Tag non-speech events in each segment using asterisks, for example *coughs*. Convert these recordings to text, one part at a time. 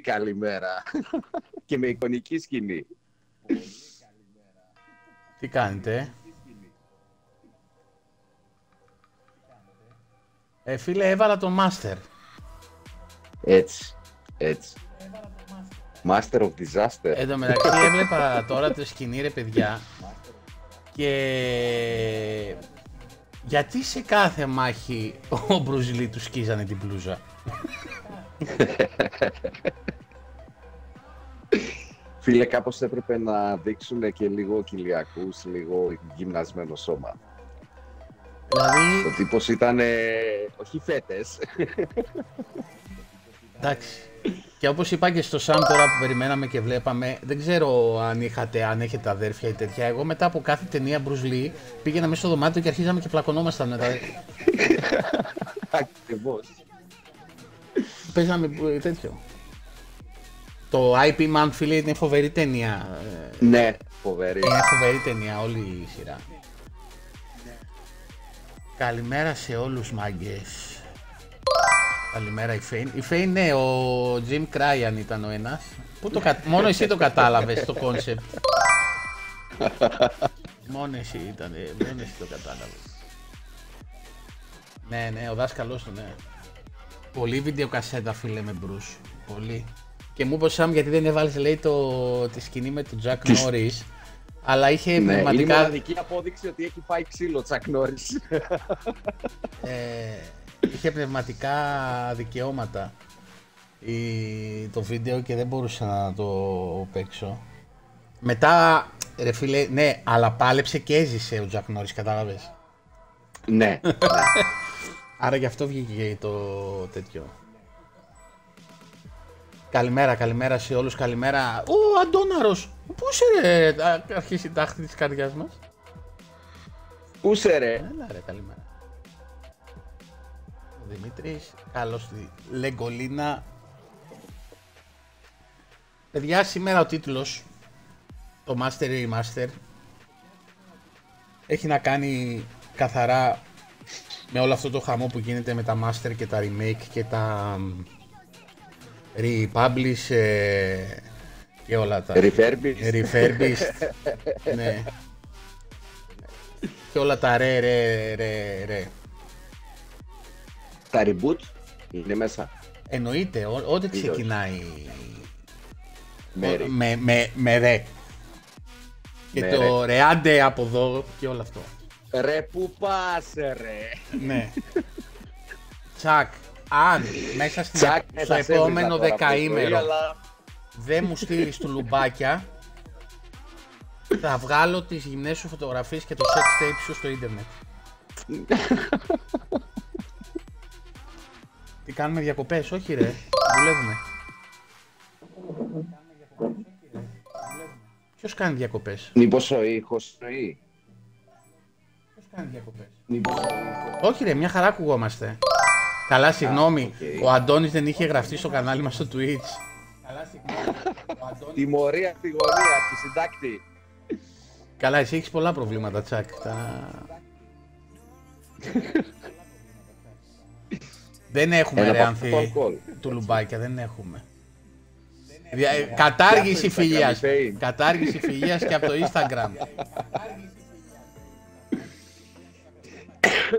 Πολύ καλημέρα. *laughs* και με εικονική σκηνή. Τι κάνετε; Ε, φίλε, έβαλα το Master. Έτσι, έτσι. Master of Disaster. Εν τω μεταξύ *laughs* έβλεπα τώρα το σκηνή ρε παιδιά και γιατί σε κάθε μάχη ο Μπρουζιλί τους σκίζανε την πλούζα. Φίλε, κάπως έπρεπε να δείξουν και λίγο κοιλιακούς, λίγο γυμνασμένο σώμα. Δηλαδή... Ο τύπος ήταν, όχι φέτες. Εντάξει. Και όπως είπα και στο Σαμ τώρα που περιμέναμε και βλέπαμε, δεν ξέρω αν είχατε, αν έχετε αδέρφια ή τέτοια. Εγώ μετά από κάθε ταινία Bruce Lee πήγαινα μέσα στο δωμάτιο και αρχίζαμε και πλακωνόμασταν μετά. Ακριβώς. Παίζαμε τέτοιο. Το IP Man, φίλε, είναι φοβερή ταινία. Ναι, φοβερή. Είναι φοβερή ταινία όλη η σειρά. Καλημέρα σε όλους μάγκες. Καλημέρα η Φέιν. Η Φέιν, ναι, ο Jim Cryan ήταν ο ένας. Πού το κα... Μόνο εσύ το κατάλαβες το κόνσεπτ. μόνο εσύ ήταν, μόνο εσύ το κατάλαβες. Ναι, ναι, ο δάσκαλός του, ναι. Πολύ βιντεοκασέτα, φίλε, με Bruce. Πολύ. Και μου είπε Σαμ γιατί δεν έβαλες, λέει, το... τη σκηνή με τον Jack Norris. Αλλά είχε ναι, πνευματικά... Είναι μοναδική απόδειξη ότι έχει φάει ξύλο Jack Norris. ε, είχε πνευματικά δικαιώματα η, το βίντεο και δεν μπορούσα να το παίξω. Μετά, ρε φίλε, ναι, αλλά πάλεψε και έζησε ο Τζακ Νόρις, κατάλαβες. ναι, ναι. *laughs* Άρα γι' αυτό βγήκε το τέτοιο. Καλημέρα, καλημέρα σε όλους, καλημέρα. Ο Αντώναρος, πού είσαι ρε, αρχίσει η τάχτη της καρδιάς μας. Πού είσαι ρε; Έλα ρε, καλημέρα. Ο Δημήτρης, καλώς τη Λεγκολίνα. Παιδιά, σήμερα ο τίτλος, το Master Remaster, έχει να κάνει καθαρά με όλο αυτό το χαμό που γίνεται με τα Master και τα Remake και τα Republish ε, και όλα τα... Refurbished. Refurbished. *laughs* ναι. Και όλα τα ρε, ρε, ρε, ρε. Τα reboot είναι μέσα. Εννοείται, ό, ό,τι ξεκινάει με, ο, με, με, με ρε. Και Με το ρε άντε από εδώ και όλο αυτό. Ρε που πας ρε; ναι. Τσακ, αν μέσα στην, Τσακ, στο θα σε επόμενο έβρισνα τώρα δεκαήμερο πρωί, αλλά- δεν μου στείλεις του λουμπάκια, θα βγάλω τις γυμνές σου φωτογραφίες και το sex tape σου στο ίντερνετ. Τι κάνουμε διακοπές, όχι ρε, δουλεύουμε. Ποιος κάνει διακοπές, Μήπως ο ήχος ροή. ποιος κάνει διακοπές. Μήπως ο ήχος. Όχι ρε, μια χαρά ακουγόμαστε. Καλά, συγγνώμη, οκ. ο Αντώνης δεν είχε γραφτεί στο κανάλι μας στο Twitch. Καλά, συγγνώμη, ο Αντώνης... Τιμωρία στη γωνία, τη συντάκτη. Καλά, εσύ έχεις πολλά προβλήματα, Τσακ. Τα... δεν έχουμε Ένα ρε από Ανθή, το αλκοόλ. του λουμπάκια, δεν έχουμε. Δια- ε, Κατάργηση Instagram, φιλίας. Fame. Κατάργηση φιλίας και από το Instagram.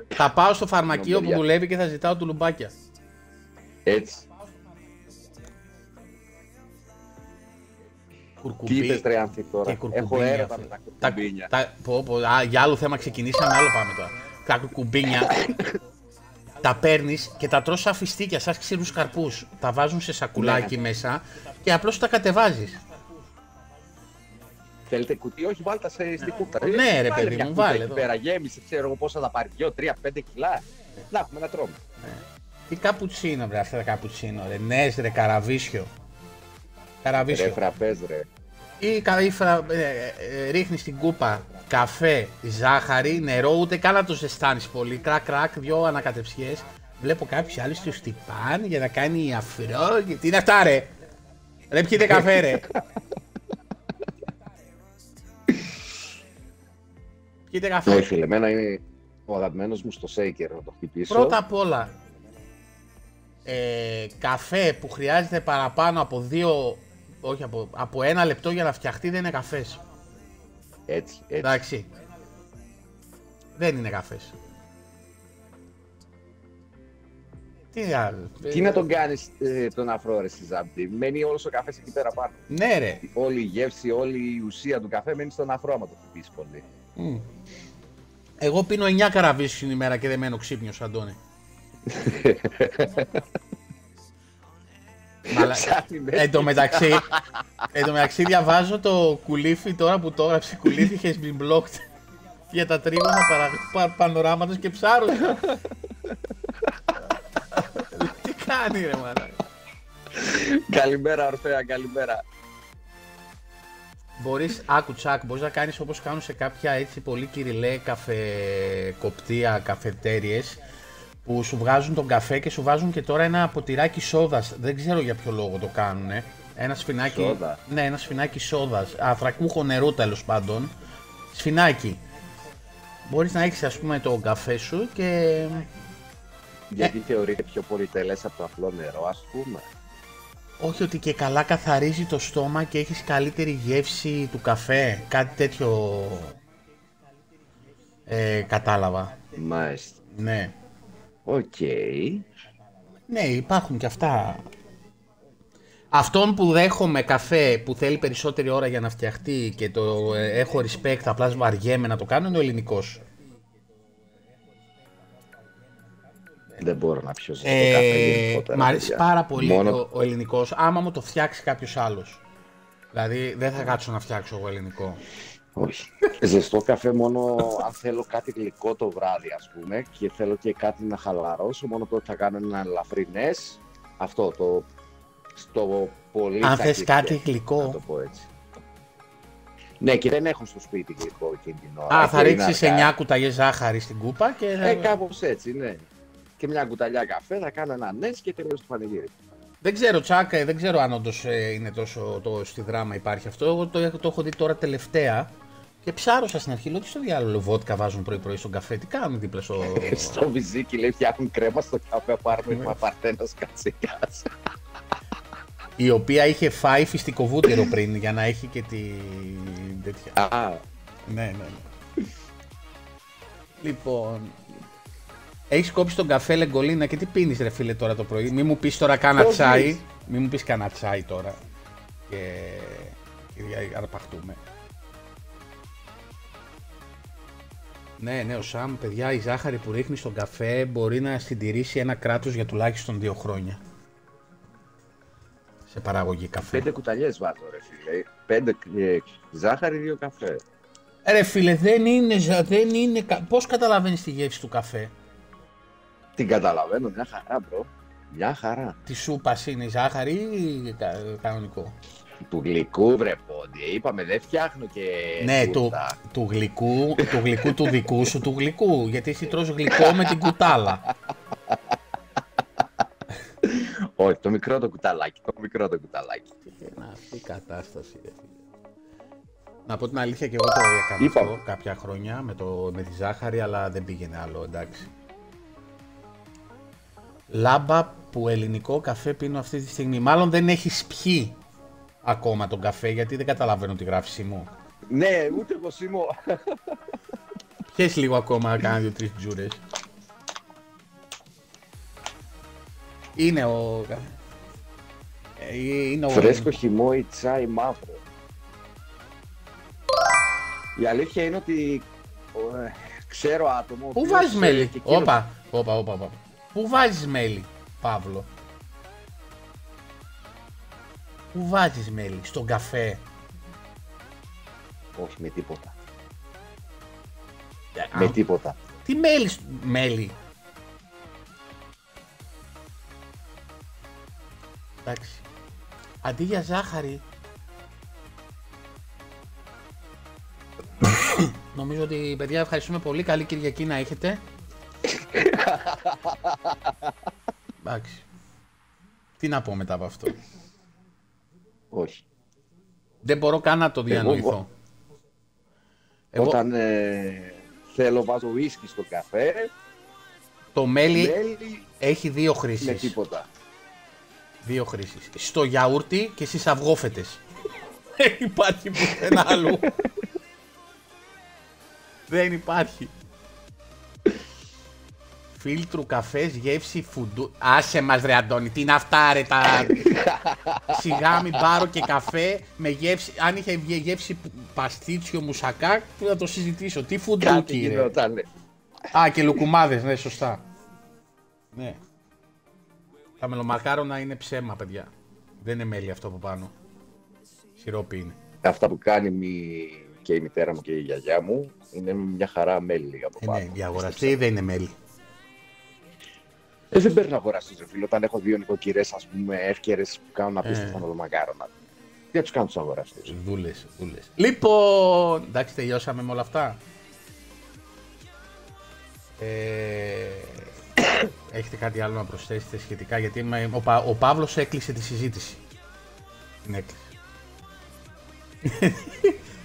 Θα πάω στο φαρμακείο που Παιδιά. δουλεύει και θα ζητάω του λουμπάκια. Έτσι. Τι Κουρκουμπί. είπες ρε Ανθή και τώρα. κουρκουμπίνια. Έχω έρωτα φίλε. με τα Τα, κουρκουμπίνια. τα, πω, πω, α, για άλλο θέμα ξεκινήσαμε, άλλο πάμε τώρα. Τα κουρκουμπίνια *laughs* τα παίρνεις και τα τρως σαν φιστίκια, σαν ξηρούς καρπούς. Τα βάζουν σε σακουλάκι Ναι. μέσα και απλώς τα κατεβάζεις. Θέλετε κουτί, όχι βάλτε τα σε στην κούπα. Ναι, ρε, Βάλε παιδί μια μου, κούπα βάλε εκεί εδώ. Πέρα γέμισε, ξέρω εγώ πόσα θα πάρει, 2-3-5 κιλά. Να έχουμε να τρώμε. Τι καπουτσίνο, βρε, αυτά τα καπουτσίνο, ρε. Νες, ρε, καραβίσιο. Ρε Καραβίσιο. φραπέζ ρε. Ή κα- ή φρα- ε, ε, ε, ρίχνεις στην κούπα καφέ, ζάχαρη, νερό, ούτε καν να το ζεστάνεις πολύ. Κρακ, κρακ, δυο ανακατεψιές. Βλέπω κάποιους άλλους τους χτυπάνε για να κάνει αφρό και τι είναι αυτά ρε. Ρε πιείτε καφέ ρε. *laughs* πιείτε καφέ. Όχι φίλε, εμένα είναι ο αγαπημένος μου στο shaker να το χτυπήσω. Πρώτα απ' όλα, ε, καφέ που χρειάζεται παραπάνω από δύο, όχι από, από ένα λεπτό για να φτιαχτεί δεν είναι καφές. Έτσι, έτσι. Εντάξει. Δεν είναι καφές. Τι άλλο. Τι να τον κάνεις ε, τον αφρό ρε στη Ζάμπτη; Μένει όλος ο καφές εκεί πέρα πάνω. Ναι ρε. Όλη η γεύση, όλη η ουσία του καφέ μένει στον αφρό άμα το χτυπήσεις πολύ. Μμ. Εγώ πίνω 9 καραβίσεις την ημέρα και δεν μένω ξύπνιος, Αντώνη. *laughs* Μαλα... Ψάχνει μέσα. εν, τω μεταξύ, εν τω μεταξύ διαβάζω το κουλίφι τώρα που το έγραψε κουλίφι has been blocked για τα τρίγωνα παρα... πα... πανοράματος και ψάρους. *laughs* Τι κάνει ρε μάνα. καλημέρα, Ορφέα, καλημέρα. Μπορείς, άκου τσάκ, μπορείς να κάνεις όπως κάνουν σε κάποια έτσι πολύ κυριλέ καφεκοπτία, καφετέριες που σου βγάζουν τον καφέ και σου βάζουν και τώρα ένα ποτηράκι σόδας. Δεν ξέρω για ποιο λόγο το κάνουνε. Ένα σφινάκι. Σόδα. Ναι, ένα σφινάκι σόδας. Αθρακούχο νερού τέλος πάντων. Σφινάκι. Μπορείς να έχεις ας πούμε τον καφέ σου και... Γιατί θεωρείται πιο πολυτελές από το απλό νερό, ας πούμε. Όχι ότι και καλά καθαρίζει το στόμα και έχεις καλύτερη γεύση του καφέ. Κάτι τέτοιο ε, κατάλαβα. Μάλιστα. Ναι. Οκ. Ναι, υπάρχουν και αυτά. Αυτόν που δέχομαι καφέ που θέλει περισσότερη ώρα για να φτιαχτεί και το ε, έχω respect, απλά βαριέμαι να το κάνω, είναι ο ελληνικός. Δεν μπορώ να πιω ζεστό καφέ Ε, γενικότερα. μ' αρέσει παιδιά. πάρα πολύ Μόνο- ο, ο ελληνικός, άμα μου το φτιάξει κάποιος άλλος. Δηλαδή δεν θα κάτσω να φτιάξω εγώ ελληνικό. Όχι. Ζεστό καφέ μόνο αν θέλω κάτι γλυκό το βράδυ, ας πούμε, και θέλω και κάτι να χαλαρώσω, μόνο τότε θα κάνω ένα ελαφρύ νες. Αυτό το στο πολύ Αν θες τσακί κάτι σκέφτη, γλυκό. Να το πω έτσι. Ναι, και δεν έχω στο σπίτι γλυκό εκείνη την ώρα. Α, Έχω θα ρίξεις είναι αργά. 9 κουταλιές ζάχαρη στην κούπα και... Ε, κάπως έτσι, ναι. Και μια κουταλιά καφέ, θα κάνω ένα νες και τελείω το πανηγύρι. Δεν ξέρω, Τσάκ, ε, δεν ξέρω αν όντως είναι τόσο το, στη δράμα υπάρχει αυτό. Εγώ το, έχω- το έχω δει τώρα τελευταία και ψάρωσα στην αρχή. Λέω τι στο διάλογο βότκα βάζουν πρωί-πρωί στον καφέ. Τι κάνουν δίπλα στο. *laughs* στο βυζίκι λέει φτιάχνουν κρέμα στο καφέ, πάρουμε Ναι. ναι. παρτένας κατσίκας. η οποία είχε φάει φυστικό βούτυρο πριν για να έχει και τη. τέτοια. Α, ναι, ναι, ναι. Λοιπόν. Έχεις κόψει τον καφέ λεγκολίνα και τι πίνεις, ρε φίλε, τώρα το πρωί; Μη μου πεις τώρα κάνα Πώς τσάι. πίνεις; Μη μου πεις κάνα τσάι τώρα. Και. και αρπαχτούμε. Ναι, ναι, ο Σαμ, παιδιά, η ζάχαρη που ρίχνει στον καφέ μπορεί να συντηρήσει ένα κράτος για τουλάχιστον δύο χρόνια. Σε παραγωγή καφέ. πέντε κουταλιές βάζω ρε φίλε. Πέντε ε, ζάχαρη, δύο καφέ. Ρε φίλε, δεν είναι, ζα- δεν είναι, κα- πώς καταλαβαίνεις τη γεύση του καφέ; Την καταλαβαίνω, μια χαρά bro. Μια χαρά. Της σούπας είναι η ζάχαρη ή κα- κανονικό; Του γλυκού βρε πόντι. Είπαμε δεν φτιάχνω και ναι, του, τούρτα. του, γλυκού, του γλυκού του δικού σου, του γλυκού. Γιατί εσύ τρως γλυκό με την κουτάλα. Όχι, το μικρό το κουταλάκι. Το μικρό το κουταλάκι. Να, αυτή η κατάσταση, ρε φίλε. Να πω την αλήθεια και εγώ το έκανα Είπα. αυτό κάποια χρόνια με, το, με τη ζάχαρη, αλλά δεν πήγαινε άλλο, εντάξει. Λάμπα που ελληνικό καφέ πίνω αυτή τη στιγμή. Μάλλον δεν έχεις πιει ακόμα τον καφέ, γιατί δεν καταλαβαίνω τη γράφησή μου. Ναι, ούτε εγώ Σίμω. Πιες λίγο ακόμα, κάνα δύο-τρεις τζούρες. Είναι ο... Ε, Είναι ο... Φρέσκο χυμό ή τσάι μαύρο. Η αλήθεια είναι ότι ε, ξέρω άτομο. ο Πού οποίος, βάζεις ε, μέλι. και εκείνος- Όπα, όπα, όπα, όπα. Πού βάζεις μέλι, Παύλο; Πού βάζεις μέλι, στον καφέ; Όχι με τίποτα. Α, Με τίποτα. Τι μέλι, σ- μέλι; Εντάξει. Αντί για ζάχαρη. *laughs* Νομίζω ότι παιδιά ευχαριστούμε πολύ. Καλή Κυριακή να έχετε. Εντάξει. Τι να πω μετά από αυτό. Όχι. Δεν μπορώ καν να το διανοηθώ. Εγώ, Όταν ε, θέλω βάζω ουίσκι στο καφέ, Το μέλι, Μέλι έχει δύο με χρήσεις. τίποτα. Δύο χρήσεις. Στο γιαούρτι και στις αυγόφετες. *laughs* Δεν υπάρχει πουθενά αλλού. *laughs* Δεν υπάρχει. Φίλτρου καφές, γεύση φουντού. Άσε μας ρε Αντώνη, τι είναι αυτά ρε τα... Σιγά μην πάρω και καφέ με γεύση... Αν είχε βγει γεύση που- παστίτσιο μουσακά, θα το συζητήσω. Τι Κάτι φουντούκι ρε. γινόταν. Α, και λουκουμάδες, ναι, σωστά. Ναι. Τα μελομακάρονα είναι ψέμα, παιδιά. Δεν είναι μέλι αυτό από πάνω. Σιρόπι είναι. Αυτά που κάνει μη- και η μητέρα μου και η γιαγιά μου είναι μια χαρά μέλι από Ε, πάνω. ναι, η αγοραστή δεν είναι μέλι. Ε, δεν παίρνω να αγοραστεί, ρε φίλε. Όταν έχω δύο νοικοκυρές, ας πούμε, εύκαιρε που κάνουν απίστευτα Ε. μελομακάρονα. Τι θα τους κάνω τους αγοραστού. Δούλες, δούλες. Λοιπόν, εντάξει, τελειώσαμε με όλα αυτά. Ε, *coughs* έχετε κάτι άλλο να προσθέσετε σχετικά, γιατί είμαι- ο, Πα, ο Παύλος έκλεισε τη συζήτηση. Την έκλεισε. *laughs*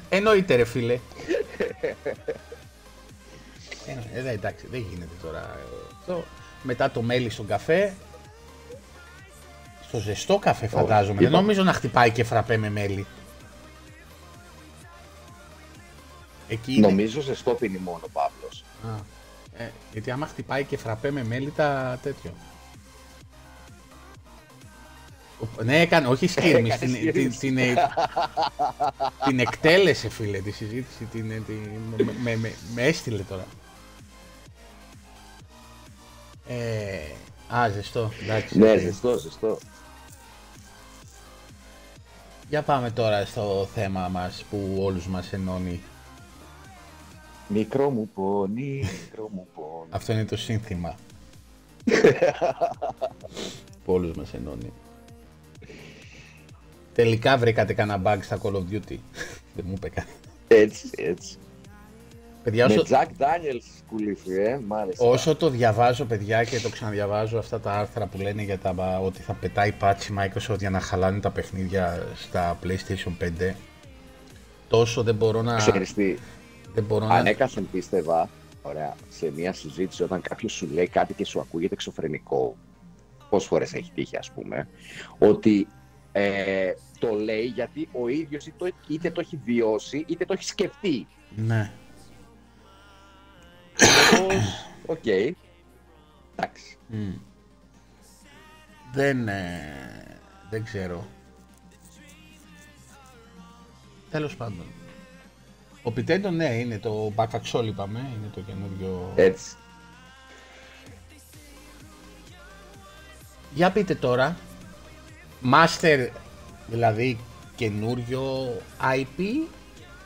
Εννοείται ρε φίλε. Ε, *laughs* ε, εντάξει, δεν γίνεται τώρα. Ε, αυτό. Μετά το μέλι στον καφέ. Στο ζεστό καφέ φαντάζομαι. Δεν είπα. νομίζω να χτυπάει και φραπέ με μέλι. Εκεί είναι. Νομίζω ζεστό πίνει μόνο ο Παύλος. Α, ε, γιατί άμα χτυπάει και φραπέ με μέλι τα τέτοιο. Ο- Ναι, έκανε, όχι *laughs* σκύρμη, Έκανε την, την, σκύρμης. την, ε, την εκτέλεσε φίλε τη συζήτηση, την, ε, την, με, με, με, με έστειλε τώρα. Ε, α, ζεστό, εντάξει. Ναι, οκ. ζεστό, ζεστό. Για πάμε τώρα στο θέμα μας που όλους μας ενώνει. Μικρό μου πόνι, μικρό μου πόνι. Αυτό είναι το σύνθημα. που όλους μας ενώνει. Τελικά βρήκατε κανένα bug στα Call of Duty. Δεν μου είπε κάτι. Έτσι, έτσι. Παιδιά, Με όσο, Jack Daniels κουλήφι, ε, μάλιστα. όσο το διαβάζω, παιδιά, και το ξαναδιαβάζω αυτά τα άρθρα που λένε για τα, ότι θα πετάει πάτσι Microsoft για να χαλάνε τα παιχνίδια στα PlayStation 5, τόσο δεν μπορώ να... Ξέρεις τι, Δεν μπορώ να... ανέκαθεν πίστευα, ωραία, σε μια συζήτηση όταν κάποιος σου λέει κάτι και σου ακούγεται εξωφρενικό, πόσες φορές έχει τύχει ας πούμε, ότι ε, το λέει γιατί ο ίδιος είτε το, είτε το έχει βιώσει είτε το έχει σκεφτεί. Ναι. Όπως, *coughs* οκ, εντάξει. Μμ. Δεν, ε, δεν ξέρω. Τέλος πάντων. Ο Πιτέντο ναι, είναι το Backfaxol είπαμε, είναι το καινούριο... Έτσι. Για πείτε τώρα, Master δηλαδή καινούριο IP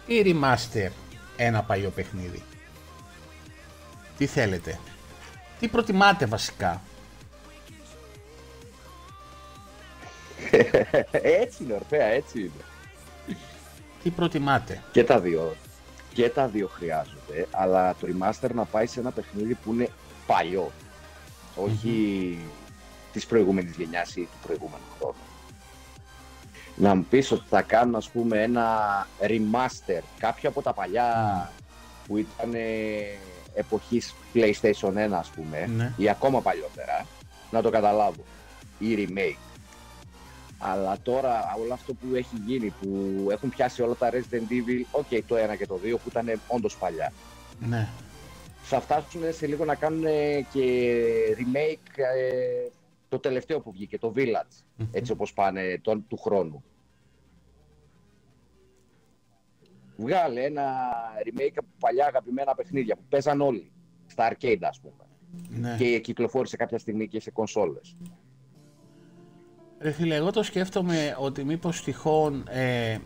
ή Remaster ένα παλιό παιχνίδι; Τι θέλετε; Τι προτιμάτε βασικά; *laughs* έτσι είναι, ορφέα, έτσι είναι. Τι προτιμάτε; Και τα δύο. Και τα δύο χρειάζονται, αλλά το remaster να πάει σε ένα παιχνίδι που είναι παλιό. Όχι της προηγούμενης γενιάς ή του προηγούμενου χρόνου. Να μου πεις ότι θα κάνουν ας πούμε ένα remaster κάποια από τα παλιά που ήταν ε, εποχής PlayStation 1 ας πούμε Ναι. ή ακόμα παλιότερα να το καταλάβω ή remake αλλά τώρα όλο αυτό που έχει γίνει που έχουν πιάσει όλα τα Resident Evil ok το 1 και το 2 που ήταν όντως παλιά Ναι. θα φτάσουν σε λίγο να κάνουν ε, και remake ε, το τελευταίο που βγήκε, το Village, έτσι όπως πάνε τον, του χρόνου. Βγάλε ένα remake από παλιά αγαπημένα παιχνίδια που παίζαν όλοι, στα arcade ας πούμε, ναι. και κυκλοφόρησε κάποια στιγμή και σε κονσόλες. Ρε φίλε, εγώ το σκέφτομαι ότι μήπως τυχόν ε,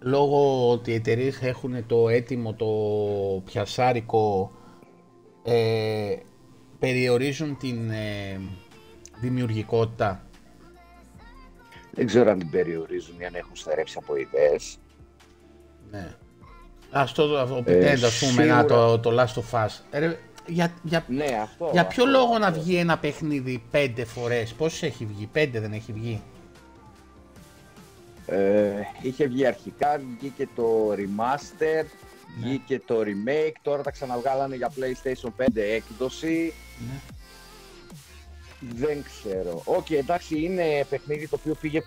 λόγω ότι οι εταιρείες έχουν το έτοιμο, το πιασάρικο, ε, περιορίζουν την ε, δημιουργικότητα. Δεν ξέρω αν την περιορίζουν ή αν έχουν στερέψει από ιδέες. Ναι. Ας το, ο Ε, Πιτέντο, ας πούμε, να, σίγουρα. το, το Last of Us. Ε, Ρε, για, για, Ναι, αυτό. για ποιο αυτό, λόγο να αυτό. βγει ένα παιχνίδι πέντε φορές, πόσες έχει βγει, πέντε δεν έχει βγει; Ε, είχε βγει αρχικά, βγήκε το remaster, Ναι. βγήκε το remake, τώρα τα ξαναβγάλανε για PlayStation 5 έκδοση. Ναι. Δεν ξέρω. Οκ, εντάξει, είναι παιχνίδι το οποίο πήγε.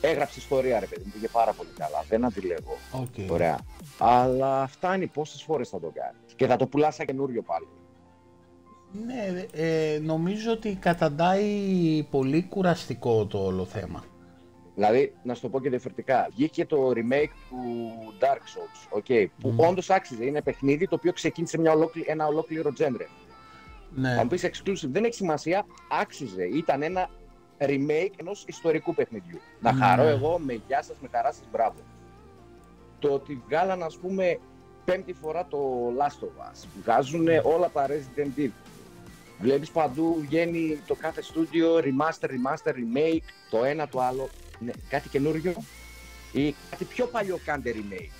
Έγραψε ιστορία, ρε παιδί μου, πήγε πάρα πολύ καλά. Δεν αντιλέγω. Okay. Ωραία. Αλλά φτάνει πόσες φορές θα το κάνεις. Και θα το πουλάς σαν καινούριο πάλι. Ναι, ε, νομίζω ότι καταντάει πολύ κουραστικό το όλο θέμα. Δηλαδή, να σου το πω και διαφορετικά, βγήκε το remake του Dark Souls, okay, που μμ. όντως άξιζε. Είναι παιχνίδι το οποίο ξεκίνησε μια ολόκλη, ένα ολόκληρο genre. Ναι. Αν πεις exclusive, δεν έχει σημασία, άξιζε. Ήταν ένα remake ενός ιστορικού παιχνιδιού. Να Ναι. χαρώ εγώ με γεια σας, με χαρά σας, μπράβο. Το ότι βγάλαν, ας πούμε, πέμπτη φορά το Last of Us, βγάζουν όλα τα Resident Evil. Βλέπεις παντού βγαίνει το κάθε στούντιο remaster, remaster, remake, το ένα το άλλο. Ναι, κάτι καινούριο ή κάτι πιο παλιό κάντε remake.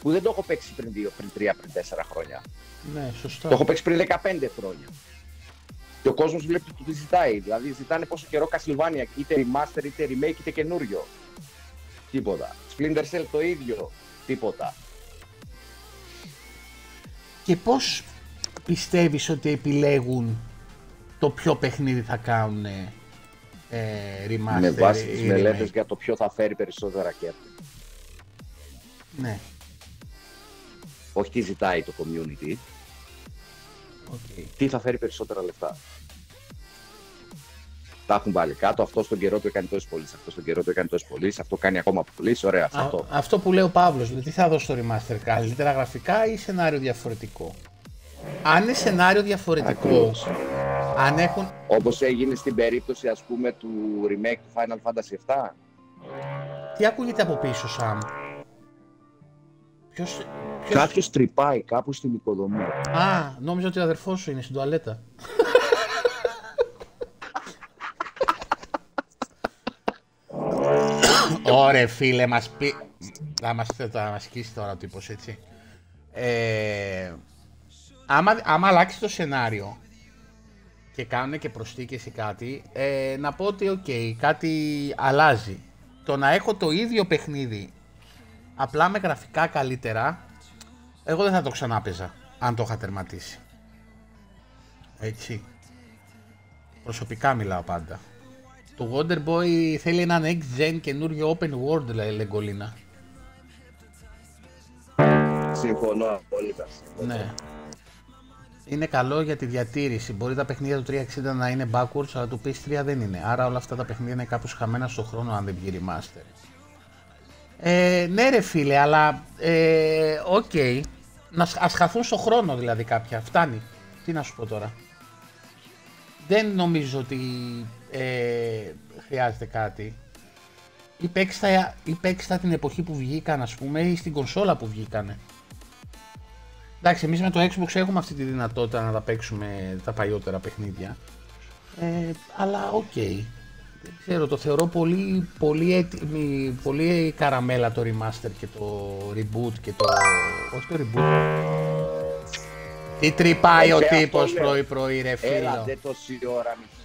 Που δεν το έχω παίξει πριν 2, πριν 3, πριν 4 χρόνια. Ναι, σωστά. Το έχω παίξει πριν 15 χρόνια. Και ο κόσμος βλέπει ότι το ζητάει. Δηλαδή ζητάνε πόσο καιρό Castlevania, είτε remaster, είτε remake, είτε καινούριο. Τίποτα. Splinter Cell το ίδιο. Τίποτα. Και πώς πιστεύεις ότι επιλέγουν το ποιο παιχνίδι θα κάνουν ε, remaster με βάση ή τις remake; μελέτες για το ποιο θα φέρει περισσότερα κέρδη. Ναι, Όχι τι ζητάει το community, OK. τι θα φέρει περισσότερα λεφτά. Τα έχουν βάλει κάτω. Αυτό στον καιρό του έκανε τόσες πωλήσεις. Αυτό στον καιρό του έκανε τόσες πωλήσεις. Αυτό κάνει ακόμα πωλήσεις. Ωραία, Α, αυτό. αυτό που λέει ο Παύλος, δηλαδή τι θα δώσει το remaster, καλύτερα γραφικά ή σενάριο διαφορετικό; Αν είναι σενάριο διαφορετικό, Ακριβώς. αν έχουν... Όπως έγινε στην περίπτωση ας πούμε του remake του Final Fantasy VII. Τι ακούγεται από πίσω, Σαμ; Ποιος... ποιος... Κάποιος τρυπάει κάπου στην οικοδομή. Α, νόμιζα ότι ο αδερφός σου είναι στην τουαλέτα. Ωραία φίλε, μας πει... Θα μας, θα μας σκίσει τώρα ο τύπος, έτσι. Ε, άμα, άμα αλλάξει το σενάριο και κάνουν και προσθήκες ή κάτι, ε, να πω ότι οκ, κάτι αλλάζει. Το να έχω το ίδιο παιχνίδι, απλά με γραφικά καλύτερα, εγώ δεν θα το ξανά παίζα, αν το είχα τερματίσει. Έτσι. Προσωπικά μιλάω πάντα. Το Wonder Boy θέλει ένα next gen καινούριο open world, λέει Λεγκολίνα. Συμφωνώ απόλυτα. Ναι. Είναι καλό για τη διατήρηση. Μπορεί τα παιχνίδια του 360 να είναι backwards, αλλά του PS3 δεν είναι. Άρα όλα αυτά τα παιχνίδια είναι κάπως χαμένα στον χρόνο αν δεν βγει remaster. Ε, ναι ρε φίλε, αλλά ε, οκ. Να σ- ας χαθούν στο χρόνο δηλαδή κάποια. Φτάνει. Τι να σου πω τώρα. Δεν νομίζω ότι ε, χρειάζεται κάτι. Ή παίξτε, τα- ή παίξτε τα την εποχή που βγήκαν ας πούμε ή στην κονσόλα που βγήκανε. Εντάξει, εμείς με το Xbox έχουμε αυτή τη δυνατότητα να τα παίξουμε τα παλιότερα παιχνίδια. Ε, αλλά οκ. Δεν ξέρω, το θεωρώ πολύ, πολύ, έτοιμη, πολύ καραμέλα το remaster και το reboot και το... Όχι το reboot. Τι τρυπάει Ε, ο και αυτό τύπος λέω. πρωί πρωί ρε φίλο. Έλα, δεν τόση ώρα μην σου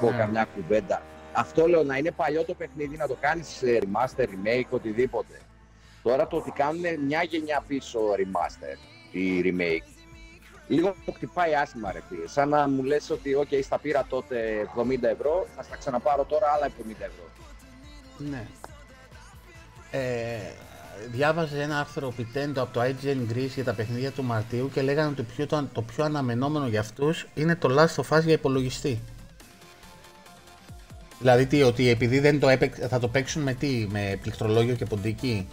πω Ναι. καμιά κουβέντα. Αυτό λέω να είναι παλιό το παιχνίδι, να το κάνεις σε remaster, remake, οτιδήποτε. Τώρα το ότι κάνουν μια γενιά πίσω remaster ή remake, λίγο μου χτυπάει άσχημα ρε φίλε. Σαν να μου λες ότι ok, στα πήρα τότε 70 ευρώ, θα στα ξαναπάρω τώρα άλλα 70 ευρώ. Ναι. Ε, διάβαζε ένα άρθρο πιτέντο από το IGN Greece για τα παιχνίδια του Μαρτίου και λέγανε ότι το πιο, το, το πιο αναμενόμενο για αυτούς είναι το Last of Us για υπολογιστή. Δηλαδή τι, ότι επειδή δεν το έπαιξ, θα το παίξουν με τι, με πληκτρολόγιο και ποντίκι;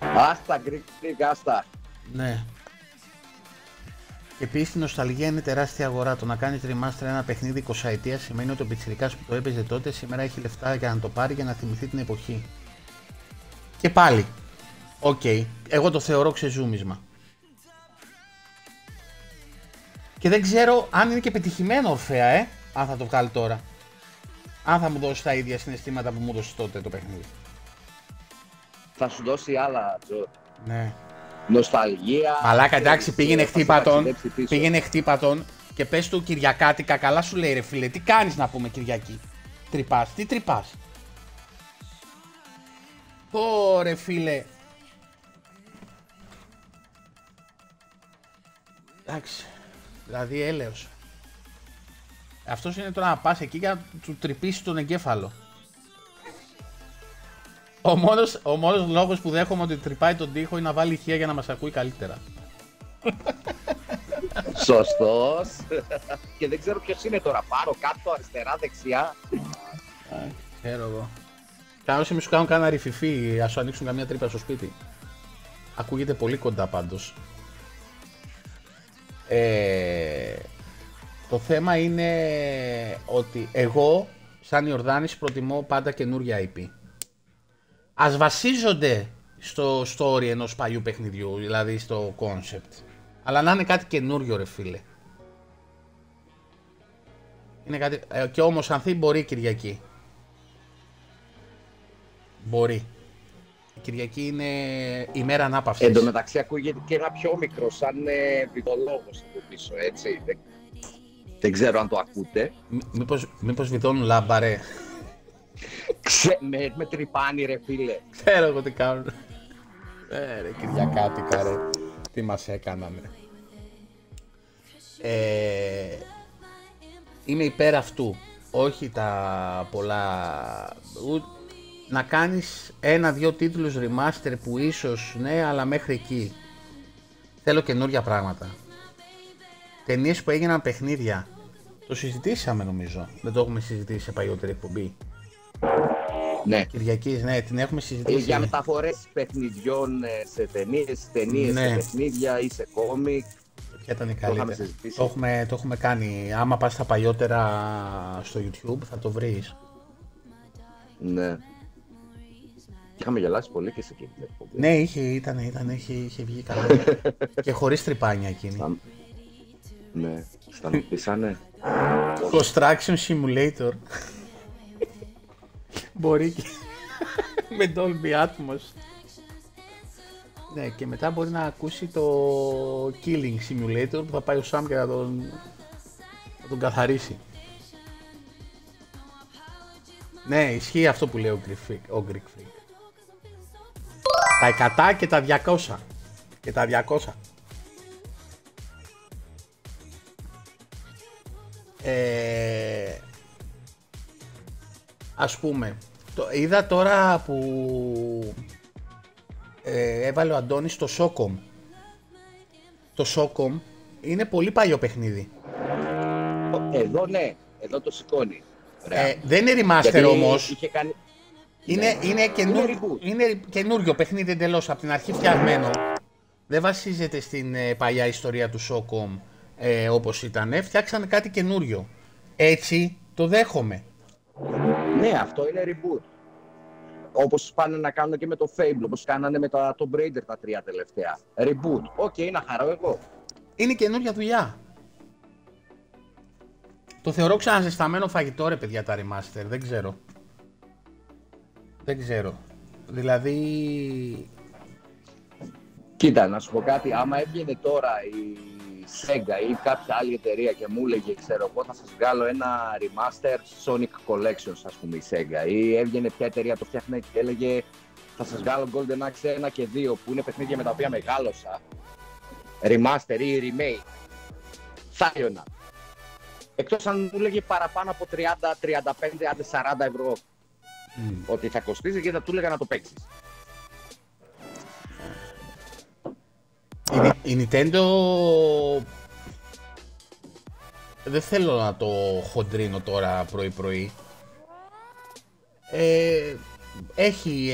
Άστα, γκρι, γκρι, άστα. Ναι. Και επίσης η νοσταλγία είναι τεράστια αγορά. Το να κάνεις remaster ένα παιχνίδι 20 ετία σημαίνει ότι ο πιτσιρικάς που το έπαιζε τότε σήμερα έχει λεφτά για να το πάρει για να θυμηθεί την εποχή. Και πάλι. Οκ. Εγώ το θεωρώ ξεζούμισμα. Και δεν ξέρω αν είναι και πετυχημένο Ορφέα, ε. Αν θα το βγάλει τώρα. Αν θα μου δώσει τα ίδια συναισθήματα που μου έδωσε τότε το παιχνίδι. Θα σου δώσει άλλα, Τζο. Ναι. Νοσταλγία. Μαλάκα, εντάξει, πήγαινε θα σε χτύπα τον. ταξιδέψει πίσω. Πήγαινε χτύπα τον και πες του Κυριακάτικα, καλά σου λέει ρε φίλε, τι κάνεις να πούμε Κυριακή; Τρυπάς, τι τρυπάς; Πω ρε φίλε. Εντάξει. Δηλαδή έλεος. Αυτός είναι τώρα να πας εκεί και να του τρυπήσεις τον εγκέφαλο. Ο μόνος, ο μόνος λόγος που δέχομαι ότι τρυπάει τον τοίχο είναι να βάλει ηχεία για να μας ακούει καλύτερα. Σωστός. και δεν ξέρω ποιος είναι τώρα πάνω, κάτω, αριστερά, δεξιά. Ξέρω εγώ. Κάνω μη σου κάνουν κάνα ρηφιφί, ας σου ανοίξουν καμία τρύπα στο σπίτι. Ακούγεται πολύ κοντά πάντως. Ε, το θέμα είναι ότι εγώ, σαν Ιορδάνης, προτιμώ πάντα καινούργια IP. Ας βασίζονται στο story ενός παλιού παιχνιδιού, δηλαδή στο concept. Αλλά να είναι κάτι καινούριο ρε φίλε. Είναι κάτι... Ε, και όμως αν μπορεί Κυριακή. Μπορεί. Η Κυριακή είναι η μέρα ανάπαυσης. Εν τω μεταξύ ακούγεται και ένα πιο μικρό, σαν ε, βιδολόγος από πίσω, έτσι. Δεν, δεν ξέρω αν το ακούτε. μήπως, μήπως βιδώνουν λάμπα, ρε. Ξέ, με, με τρυπάνι, ρε φίλε. Ξέρω εγώ τι κάνουν. Ε, ρε, Κυριακάτικα, ρε. Τι μας έκαναν, ρε. Ε, είμαι υπέρ αυτού. Όχι τα πολλά να κάνεις ένα-δυο τίτλους remaster που ίσως ναι, αλλά μέχρι εκεί. Θέλω καινούργια πράγματα. Ταινίες που έγιναν παιχνίδια. Το συζητήσαμε νομίζω. Δεν το έχουμε συζητήσει σε παλιότερη εκπομπή. Ναι. Κυριακή, ναι, την έχουμε συζητήσει. Για μεταφορές παιχνιδιών ε, σε ταινίες, ταινίες ναι. σε παιχνίδια ή σε κόμικ. Ποια ήταν η καλύτερη; Το, το, έχουμε, το έχουμε κάνει. Άμα πας στα παλιότερα στο YouTube θα το βρεις. Ναι. Είχαμε γελάσει πολύ και σε εκείνη την εκπομπή. Ναι, είχε, ήταν, ήταν, είχε, είχε βγει καλά. *laughs* και χωρίς τρυπάνια εκείνη. Ναι, σταματήσανε. Construction Simulator. μπορεί και *laughs* με Dolby Atmos. Ναι, και μετά μπορεί να ακούσει το Killing Simulator που θα πάει ο Sam και θα τον, θα τον καθαρίσει. Ναι, ισχύει αυτό που λέει ο Greek Freak. Τα 100 και τα 200. Και τα 200. Ε, ας πούμε, το, είδα τώρα που ε, έβαλε ο Αντώνης το Σόκομ. Το Σόκομ είναι πολύ παλιό παιχνίδι. Εδώ ναι, εδώ το σηκώνει. Ε, δεν είναι remaster όμως. Είχε κάνει... Είναι, ναι. είναι, καινούριο, είναι καινούριο παιχνίδι εντελώς από την αρχή φτιαγμένο. Δεν βασίζεται στην ε, παλιά ιστορία του SOCOM ε, όπως ήταν. Φτιάξανε κάτι καινούριο. Έτσι το δέχομαι. Ναι, αυτό είναι reboot. Όπως πάνε να κάνουν και με το Fable, όπως κάνανε με το Tomb Raider τα τρία τελευταία. Reboot. OK, okay, να χαρώ εγώ. Είναι καινούργια δουλειά. Το θεωρώ ξαναζεσταμένο φαγητό ρε παιδιά τα remaster, δεν ξέρω. Δεν ξέρω. Δηλαδή... Κοίτα, να σου πω κάτι. Άμα έβγαινε τώρα η Sega ή κάποια άλλη εταιρεία και μου έλεγε, ξέρω εγώ, θα σας βγάλω ένα remaster Sonic Collections, ας πούμε, η Sega. Ή έβγαινε ποια εταιρεία το φτιάχνε και έλεγε, θα σας βγάλω Golden Axe 1 και 2, που είναι παιχνίδια με τα οποία μεγάλωσα. Remaster ή remake. Θα έωνα. Εκτός αν μου έλεγε παραπάνω από 30, 35, άντε 40 ευρώ Mm. Ότι θα κοστίζει και θα του έλεγα να το παίξεις. Η, η Nintendo δεν θέλω να το χοντρίνω τώρα πρωί πρωί. Ε, έχει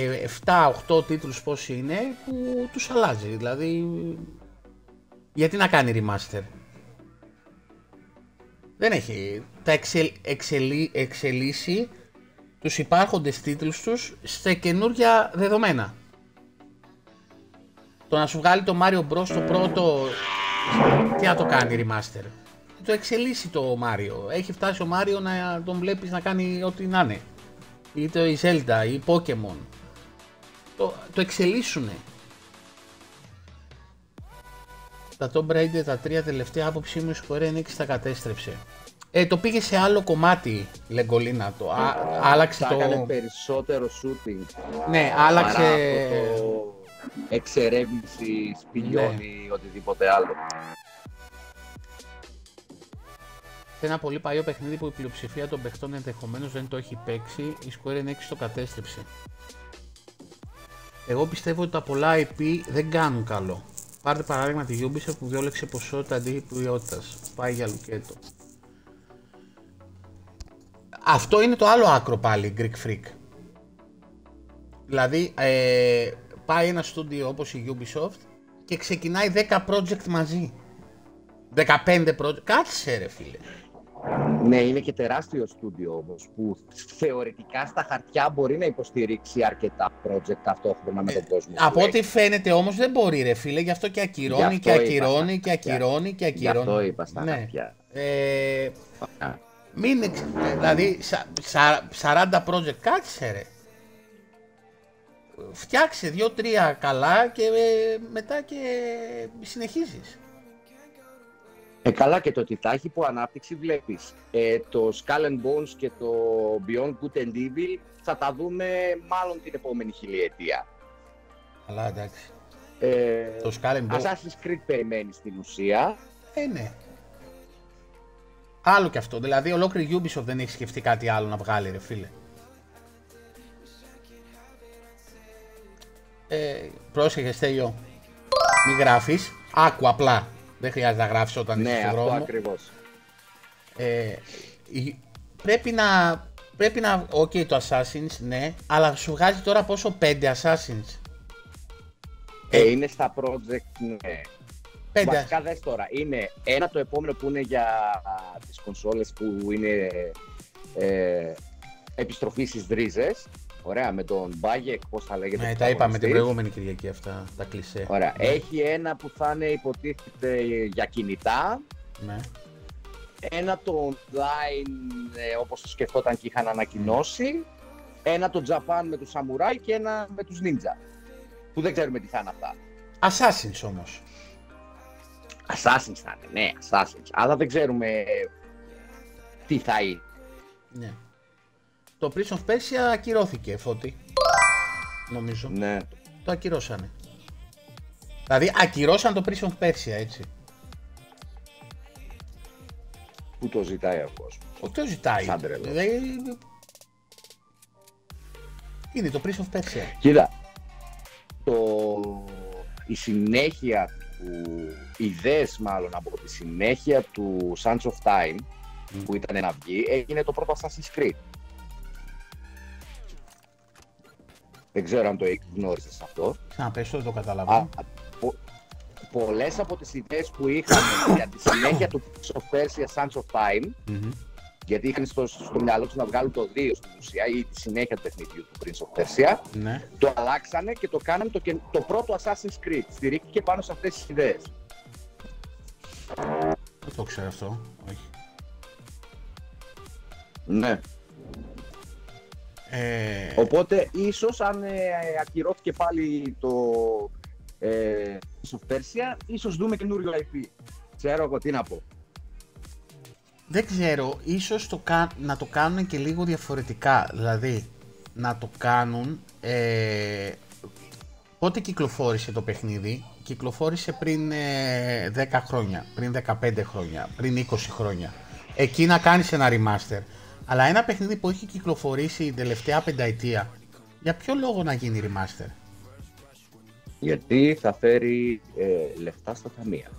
7-8 τίτλους πώς είναι που τους αλλάζει. Δηλαδή, γιατί να κάνει remaster; Δεν έχει. Τα εξελ, εξελίσσει τους υπάρχοντες τίτλους τους σε καινούργια δεδομένα. Το να σου βγάλει το Mario Bros το πρώτο, τι να το κάνει remaster; Το εξελίσσει το Mario. Έχει φτάσει ο Mario να τον βλέπεις να κάνει ό,τι να είναι. Είτε η Zelda ή η Pokemon. Το, το εξελίσσουνε. Τα Tomb Raider τα τρία τελευταία άποψή μου η Square Enix τα κατέστρεψε. Ε, το πήγε σε άλλο κομμάτι, Λεγκολίνα το. Α, άλλαξε το. Έκανε περισσότερο shooting. Ναι, άλλαξε. το εξερεύνηση, σπηλιώνει, ναι. οτιδήποτε άλλο. σε ένα πολύ παλιό παιχνίδι που η πλειοψηφία των παιχτών ενδεχομένως δεν το έχει παίξει, η Square Enix το κατέστρεψε. Εγώ πιστεύω ότι τα πολλά IP δεν κάνουν καλό. Πάρτε παράδειγμα τη Ubisoft που διόλεξε ποσότητα αντί ποιότητας. Πάει για λουκέτο. Αυτό είναι το άλλο άκρο πάλι, Greek Freak. Δηλαδή, ε, πάει ένα στούντιο όπως η Ubisoft και ξεκινάει 10 project μαζί. 15 project. Κάτσε ρε φίλε. Ναι, είναι και τεράστιο στούντιο όμως που θεωρητικά στα χαρτιά μπορεί να υποστηρίξει αρκετά project ταυτόχρονα με τον κόσμο. Από ό,τι φαίνεται όμως δεν μπορεί, ρε φίλε, γι' αυτό και ακυρώνει και ακυρώνει και ακυρώνει και ακυρώνει. Γι' αυτό είπα στα ναι. χαρτιά. Ε, μην, δηλαδή, 40 project, κάτσε ρε. Φτιάξε δύο-τρία καλά και ε, μετά και συνεχίζεις. Ε, καλά και το τιτάχι που ανάπτυξη βλέπεις. Ε, το Skull and Bones και το Beyond Good and Evil θα τα δούμε μάλλον την επόμενη χιλιετία. Καλά εντάξει. Ε, το Skull and Bones... Assassin's Creed περιμένεις στην ουσία. Ε, ναι. Άλλο και αυτό. Δηλαδή ολόκληρη Ubisoft δεν έχει σκεφτεί κάτι άλλο να βγάλει ρε φίλε. Ε, πρόσεχε Στέλιο. Μην γράφεις. Άκου απλά. Δεν χρειάζεται να γράφεις όταν ναι, είσαι στον δρόμο. Ναι, αυτό ακριβώς. Ε, πρέπει να. Πρέπει να. OK, okay, το Assassins, ναι, αλλά σου βγάζει τώρα πόσο 5 Assassins. Ε, ε, είναι στα project, ναι. Πέντε. Βασικά δες τώρα, είναι ένα το επόμενο που είναι για τις κονσόλες που είναι ε, επιστροφή στις δρίζες Ωραία, με τον Μπάγεκ, πώς θα λέγεται. Ναι, τα είπαμε την προηγούμενη Κυριακή αυτά, τα κλεισέ. Ωραία. Ναι. Έχει ένα που θα είναι υποτίθεται για κινητά. Ναι. Ένα το online, ε, όπως το σκεφτόταν και είχαν ανακοινώσει. Ένα το Japan με τους Samurai και ένα με τους Ninja. Που δεν ξέρουμε τι θα είναι αυτά. Assassins όμως. Assassins θα είναι, ναι, Assassins. Αλλά δεν ξέρουμε τι θα είναι. Ναι. Το Prince of Persia ακυρώθηκε, Φώτη. Νομίζω. Ναι. Το ακυρώσανε. Δηλαδή ακυρώσαν το Prince of Persia, έτσι. Πού το ζητάει ο κόσμο. Πού το ζητάει. Σαν δηλαδή, Είναι το Prince of Persia. Κοίτα, το... η συνέχεια του, οι ιδέες μάλλον από τη συνέχεια του Sands of Time που ήταν να βγει, έγινε το πρώτο Assassin's Creed. Δεν ξέρω αν το γνώρισες αυτό. Ξαναπες το, δεν το καταλαβαίνω. Πο, Πολλές από τις ιδέες που είχαμε για τη συνέχεια του Prince of Persia Sands of Time, mm-hmm. Γιατί είχαν στο, στο μυαλό του να βγάλουν το 2 στην ουσία ή τη συνέχεια του παιχνιδιού του Prince of Persia, ναι. το αλλάξανε και το κάνανε το, το πρώτο Assassin's Creed. Στηρίχθηκε πάνω σε αυτές τις ιδέες. Δεν το ξέρω αυτό. Όχι. Ναι. Ε... Οπότε ίσως αν ε, ακυρώθηκε πάλι το ε, of Persia, ίσως δούμε καινούριο IP. Ξέρω εγώ τι να πω. Δεν ξέρω, ίσως το, να το κάνουν και λίγο διαφορετικά. Δηλαδή, να το κάνουν... Ε, πότε κυκλοφόρησε το παιχνίδι, κυκλοφόρησε πριν 10 ε, χρόνια, πριν 15 χρόνια, πριν 20 χρόνια. Εκεί να κάνεις ένα remaster. Αλλά ένα παιχνίδι που έχει κυκλοφορήσει την τελευταία πενταετία, για ποιο λόγο να γίνει remaster; Γιατί θα φέρει ε, λεφτά στα ταμεία.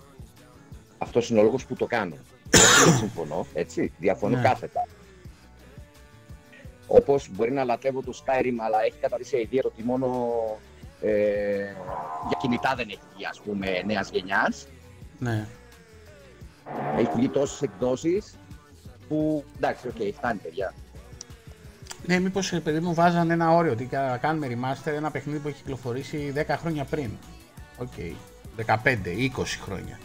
Αυτός είναι ο λόγος που το κάνω. Δεν συμφωνώ, έτσι. Διαφωνώ ναι. κάθετα. Όπως μπορεί να λατρεύω το Skyrim, αλλά έχει καταντήσει ότι μόνο ε, για κινητά δεν έχει βγει, ας πούμε, νέας γενιάς. Ναι. Έχει βγει τόσες εκδόσεις που εντάξει, OK, okay, φτάνει παιδιά. Ναι, μήπως ε, παιδί μου βάζαν ένα όριο ότι θα κάνουμε remaster ένα παιχνίδι που έχει κυκλοφορήσει 10 χρόνια πριν. OK. Okay. 15, 20 χρόνια.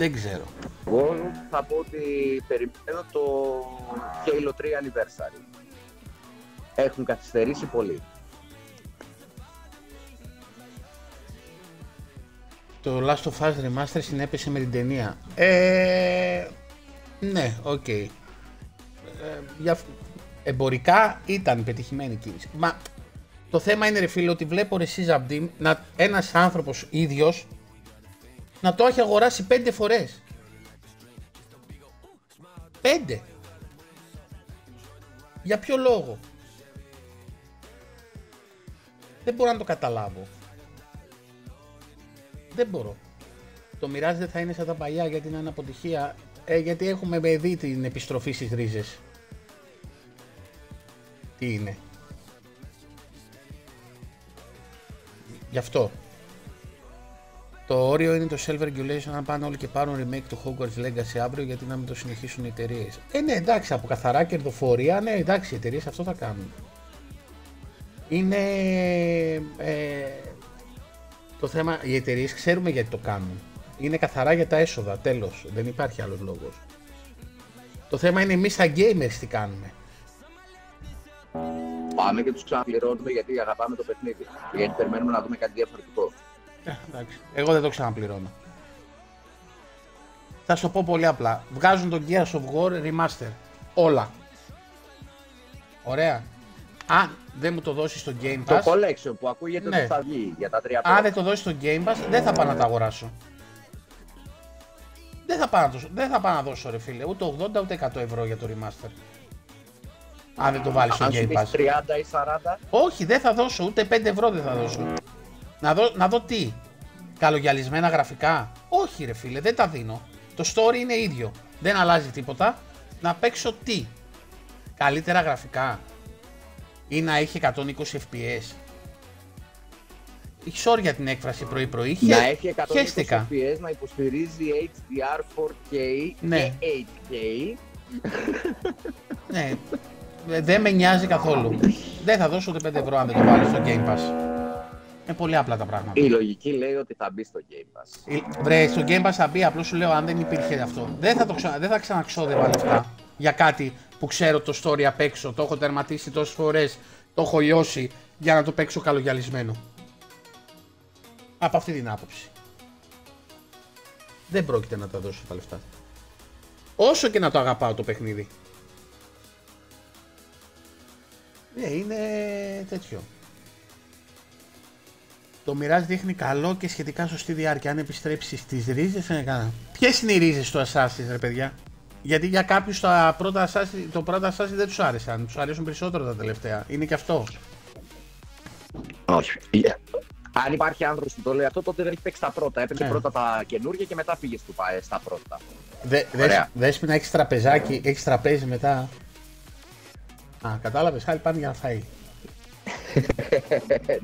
Δεν ξέρω. Εγώ θα πω ότι περιμένω το Halo 3 Anniversary. Έχουν καθυστερήσει πολύ. Το Last of Us Remaster συνέπεσε με την ταινία. Ε, ναι, οκ. Okay. Ε, εμπορικά ήταν πετυχημένη κίνηση. Μα το θέμα είναι ρε φίλε ότι βλέπω ρε Σίζαμπντιμ να ένας άνθρωπος ίδιος να το έχει αγοράσει πέντε φορές. Πέντε. Για ποιο λόγο; Δεν μπορώ να το καταλάβω. Δεν μπορώ. Το Mirage δεν θα είναι σαν τα παλιά γιατί είναι αποτυχία. Ε, γιατί έχουμε δει την επιστροφή στις ρίζες. Τι είναι; Γι' αυτό. Το όριο είναι το self-regulation να πάνε όλοι και πάρουν remake του Hogwarts Legacy αύριο γιατί να μην το συνεχίσουν οι εταιρείες. Ε, ναι, εντάξει, από καθαρά κερδοφορία, ναι, εντάξει, οι εταιρείες αυτό θα κάνουν. Είναι. Ε, το θέμα, οι εταιρείες ξέρουμε γιατί το κάνουν. Είναι καθαρά για τα έσοδα, τέλος. Δεν υπάρχει άλλος λόγος. Το θέμα είναι εμείς τα gamers τι κάνουμε. Πάμε και τους ξαναπληρώνουμε γιατί αγαπάμε το παιχνίδι. Γιατί περιμένουμε να δούμε κάτι διαφορετικό. Ε, εντάξει. Εγώ δεν το ξαναπληρώνω. Θα σου το πω πολύ απλά. Βγάζουν τον Gears of War Remaster. Όλα. Ωραία. Αν δεν μου το δώσεις στο Game Pass. Το Collection που ακούγεται ναι. ότι θα βγει για τα τρία Αν δεν το δώσεις στο Game Pass, δεν θα πάω να τα αγοράσω. Δεν θα πάω να, το, δεν θα πάω να δώσω ρε φίλε, ούτε 80 ούτε 100 ευρώ για το Remaster. Αν δεν το βάλεις στο Game Pass. 30 ή 40. Όχι, δεν θα δώσω, ούτε 5 ευρώ δεν θα δώσω. Να δω, να δω τι. Καλογιαλισμένα γραφικά. Όχι ρε φίλε, δεν τα δίνω. Το story είναι ίδιο. Δεν αλλάζει τίποτα. Να παίξω τι. Καλύτερα γραφικά. Ή να έχει 120 fps. Sorry για την έκφραση πρωί-πρωί. Να έχει 120 fps, να υποστηρίζει HDR 4K ναι. και 8K. ναι, δεν με νοιάζει καθόλου. δεν θα δώσω ούτε 5 ευρώ αν δεν το βάλω στο Game Pass. Είναι πολύ απλά τα πράγματα. Η λογική λέει ότι θα μπει στο Game Pass. Βρε, στο Game Pass θα μπει, απλώς σου λέω αν δεν υπήρχε αυτό. Δεν θα, το ξα... δεν θα ξαναξόδευα λεφτά για κάτι που ξέρω το story απ' έξω, το έχω τερματίσει τόσες φορές, το έχω λιώσει για να το παίξω καλογιαλισμένο. Από αυτή την άποψη. Δεν πρόκειται να τα δώσω τα λεφτά. Όσο και να το αγαπάω το παιχνίδι. Ναι, είναι τέτοιο. Το Mirage δείχνει καλό και σχετικά σωστή διάρκεια. Αν επιστρέψεις στις ρίζες, είναι καλά. Ποιες είναι οι ρίζες του Assassin, ρε παιδιά; Γιατί για κάποιους το πρώτο Assassin δεν τους άρεσαν. Τους αρέσουν περισσότερο τα τελευταία. Είναι και αυτό. Όχι. Αν υπάρχει άνθρωπος που το λέει αυτό, τότε δεν έχει παίξει τα πρώτα. Έπαιξε ναι. πρώτα τα καινούργια και μετά πήγε στα πρώτα. Δε, δες, να έχεις τραπεζάκι, έχεις τραπέζι μετά. Α, κατάλαβες, χάρη πάνε για να φάει.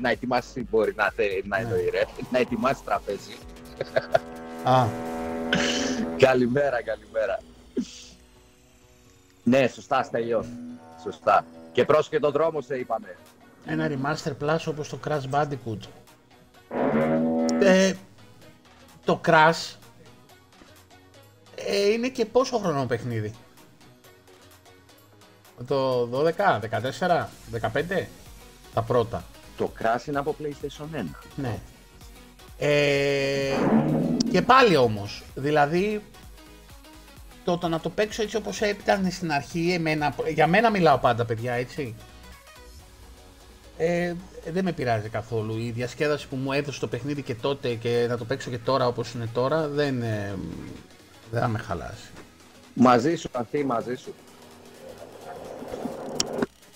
Να ετοιμάσει μπορεί να, να εννοεί ρε. Να ετοιμάσει τραπέζι. Α. καλημέρα, καλημέρα. ναι, σωστά, στέλιο. Σωστά. Και πρόσχε τον δρόμο σε είπαμε. Ένα remaster plus όπως το Crash Bandicoot. Ε, το Crash ε, είναι και πόσο χρονό παιχνίδι. Το 12, 14, 15 τα πρώτα. Το Crash είναι από PlayStation 1. Ναι. Ε, και πάλι όμως, δηλαδή το, το να το παίξω έτσι όπως ήτανε στην αρχή, εμένα, για μένα μιλάω πάντα παιδιά έτσι, ε, δεν με πειράζει καθόλου. Η διασκέδαση που μου έδωσε το παιχνίδι και τότε και να το παίξω και τώρα όπως είναι τώρα δεν, ε, δεν θα με χαλάσει. Μαζί σου, Ανθή, μαζί σου.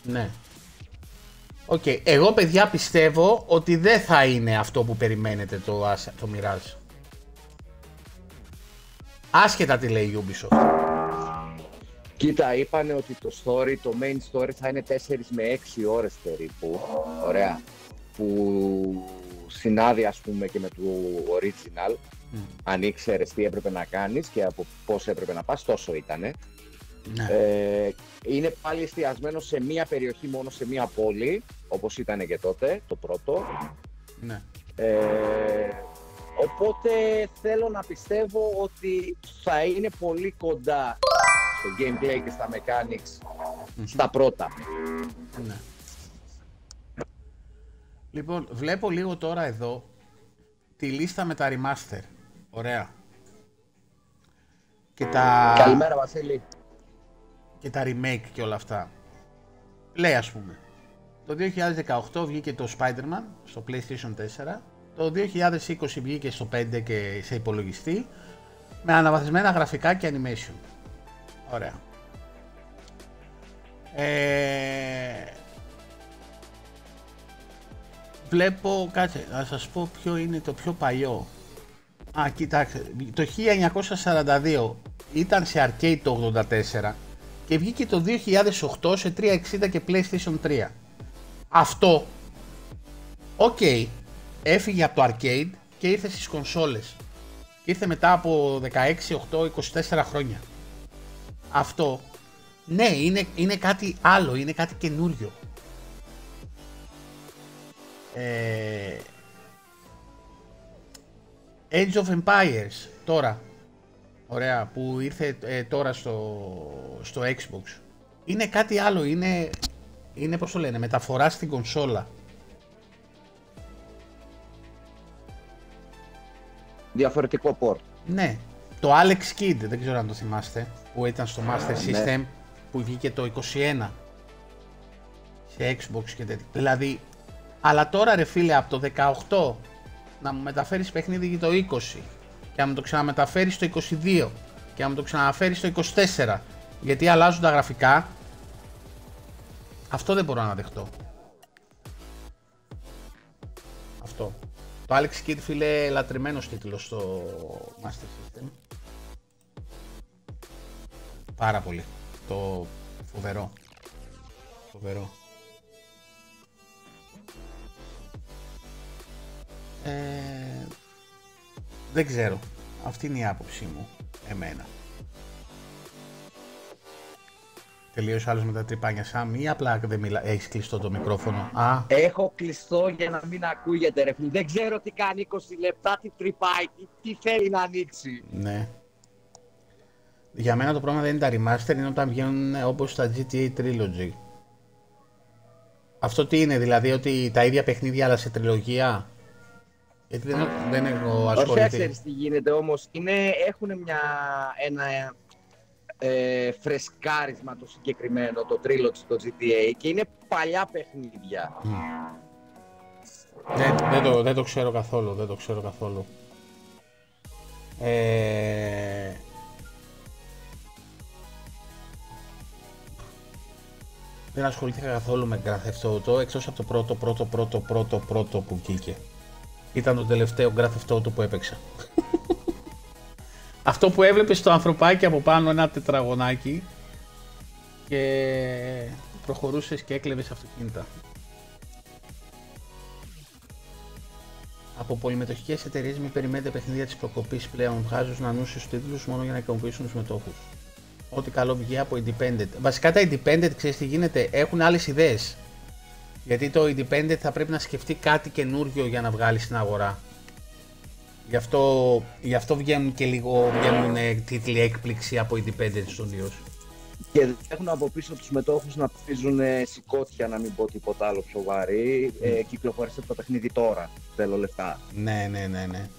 Ναι. OK, okay. εγώ παιδιά πιστεύω ότι δεν θα είναι αυτό που περιμένετε το, το Mirage. Άσχετα τι λέει η Ubisoft. Κοίτα, είπανε ότι το story, το main story θα είναι 4 με 6 ώρες περίπου. Ωραία. Που συνάδει ας πούμε και με το original. Mm. Αν ήξερες τι έπρεπε να κάνεις και από πώς έπρεπε να πας, τόσο ήτανε. Ναι. Ε, είναι πάλι εστιασμένο σε μία περιοχή, μόνο σε μία πόλη, όπως ήταν και τότε, το πρώτο. Ναι. Ε, οπότε θέλω να πιστεύω ότι θα είναι πολύ κοντά στο gameplay και στα mechanics στα πρώτα. Ναι. Λοιπόν, βλέπω λίγο τώρα εδώ τη λίστα με τα remaster. Ωραία. Και τα... Καλημέρα Βασίλη και τα remake και όλα αυτά. Λέει ας πούμε. Το 2018 βγήκε το Spider-Man στο PlayStation 4. Το Το 2020 βγήκε στο 5 και σε υπολογιστή με αναβαθμισμένα γραφικά και animation. Ωραία. Ε, βλέπω, κάτσε, να σας πω ποιο είναι το πιο παλιό. Α, κοιτάξτε, το 1942 ήταν σε arcade το 84 και βγήκε το 2008 σε 360 και PlayStation 3. Αυτό, ok, okay, έφυγε από το arcade και ήρθε στις κονσόλες. Και ήρθε μετά από 16, 8, 24 χρόνια. Αυτό, ναι, είναι, είναι κάτι άλλο, είναι κάτι καινούριο. Ε, Age of Empires τώρα ωραία που ήρθε ε, τώρα στο, στο Xbox. Είναι κάτι άλλο είναι, είναι πως το λένε μεταφορά στην κονσόλα. Διαφορετικό port. Ναι το Alex Kidd δεν ξέρω αν το θυμάστε που ήταν στο Master ναι. System που βγήκε το 21 σε Xbox και τέτοια. Δηλαδή αλλά τώρα ρε φίλε από το 18 να μου μεταφέρεις παιχνίδι για το 20 και να μου το ξαναμεταφέρεις στο 22 και να μου το ξαναφέρεις στο 24 γιατί αλλάζουν τα γραφικά αυτό δεν μπορώ να δεχτώ. Αυτό. Το Alex Kidd φίλε λατρεμένος τίτλος στο Master System. Πάρα πολύ. Το φοβερό. Φοβερό. Ε, δεν ξέρω. Αυτή είναι η άποψή μου. Εμένα. Τελείωσε άλλος με τα τρυπάνια Σάμ ή απλά δεν μιλά... έχεις κλειστό το μικρόφωνο; Α. Έχω κλειστό για να μην ακούγεται ρε Δεν ξέρω τι κάνει 20 λεπτά, τι τρυπάει, τι, τι θέλει να ανοίξει. Ναι. Για μένα το πρόβλημα δεν είναι τα remaster, είναι όταν βγαίνουν όπως τα GTA Trilogy. Αυτό τι είναι, δηλαδή ότι τα ίδια παιχνίδια αλλά σε τριλογία; Γιατί δεν, δεν έχω ασχοληθεί. Όχι, ξέρεις τι γίνεται όμως. Είναι, έχουν μια, ένα ε, φρεσκάρισμα το συγκεκριμένο, το Trilogy, το GTA και είναι παλιά παιχνίδια. Δεν, δεν, το, δεν το ξέρω καθόλου, δεν το ξέρω καθόλου. Ε... Δεν ασχολήθηκα καθόλου με Grand Theft Auto εκτός από το πρώτο, πρώτο, πρώτο, πρώτο, πρώτο που βγήκε. Ήταν το τελευταίο Grand Theft Auto που έπαιξα. *laughs* Αυτό που έβλεπες στο ανθρωπάκι από πάνω ένα τετραγωνάκι και προχωρούσες και έκλεβες αυτοκίνητα. Από πολυμετοχικές εταιρείες μην περιμένετε παιχνίδια της προκοπής πλέον. Βγάζουν να νου στου τίτλους μόνο για να ικανοποιήσουν τους μετόχους. Ό,τι καλό βγει από independent. Βασικά τα independent, ξέρεις τι γίνεται, έχουν άλλες ιδέες. Γιατί το independent θα πρέπει να σκεφτεί κάτι καινούριο για να βγάλει στην αγορά. Γι' αυτό, γι αυτό βγαίνουν και λίγο βγαίνουν τίτλοι έκπληξη από independent studios. Και έχουν από πίσω τους μετόχους να πίζουν σηκώτια, να μην πω τίποτα άλλο πιο βαρύ. Mm. Ε, κυκλοφορήστε το παιχνίδι τώρα, θέλω λεφτά. Ναι, ναι, ναι, ναι.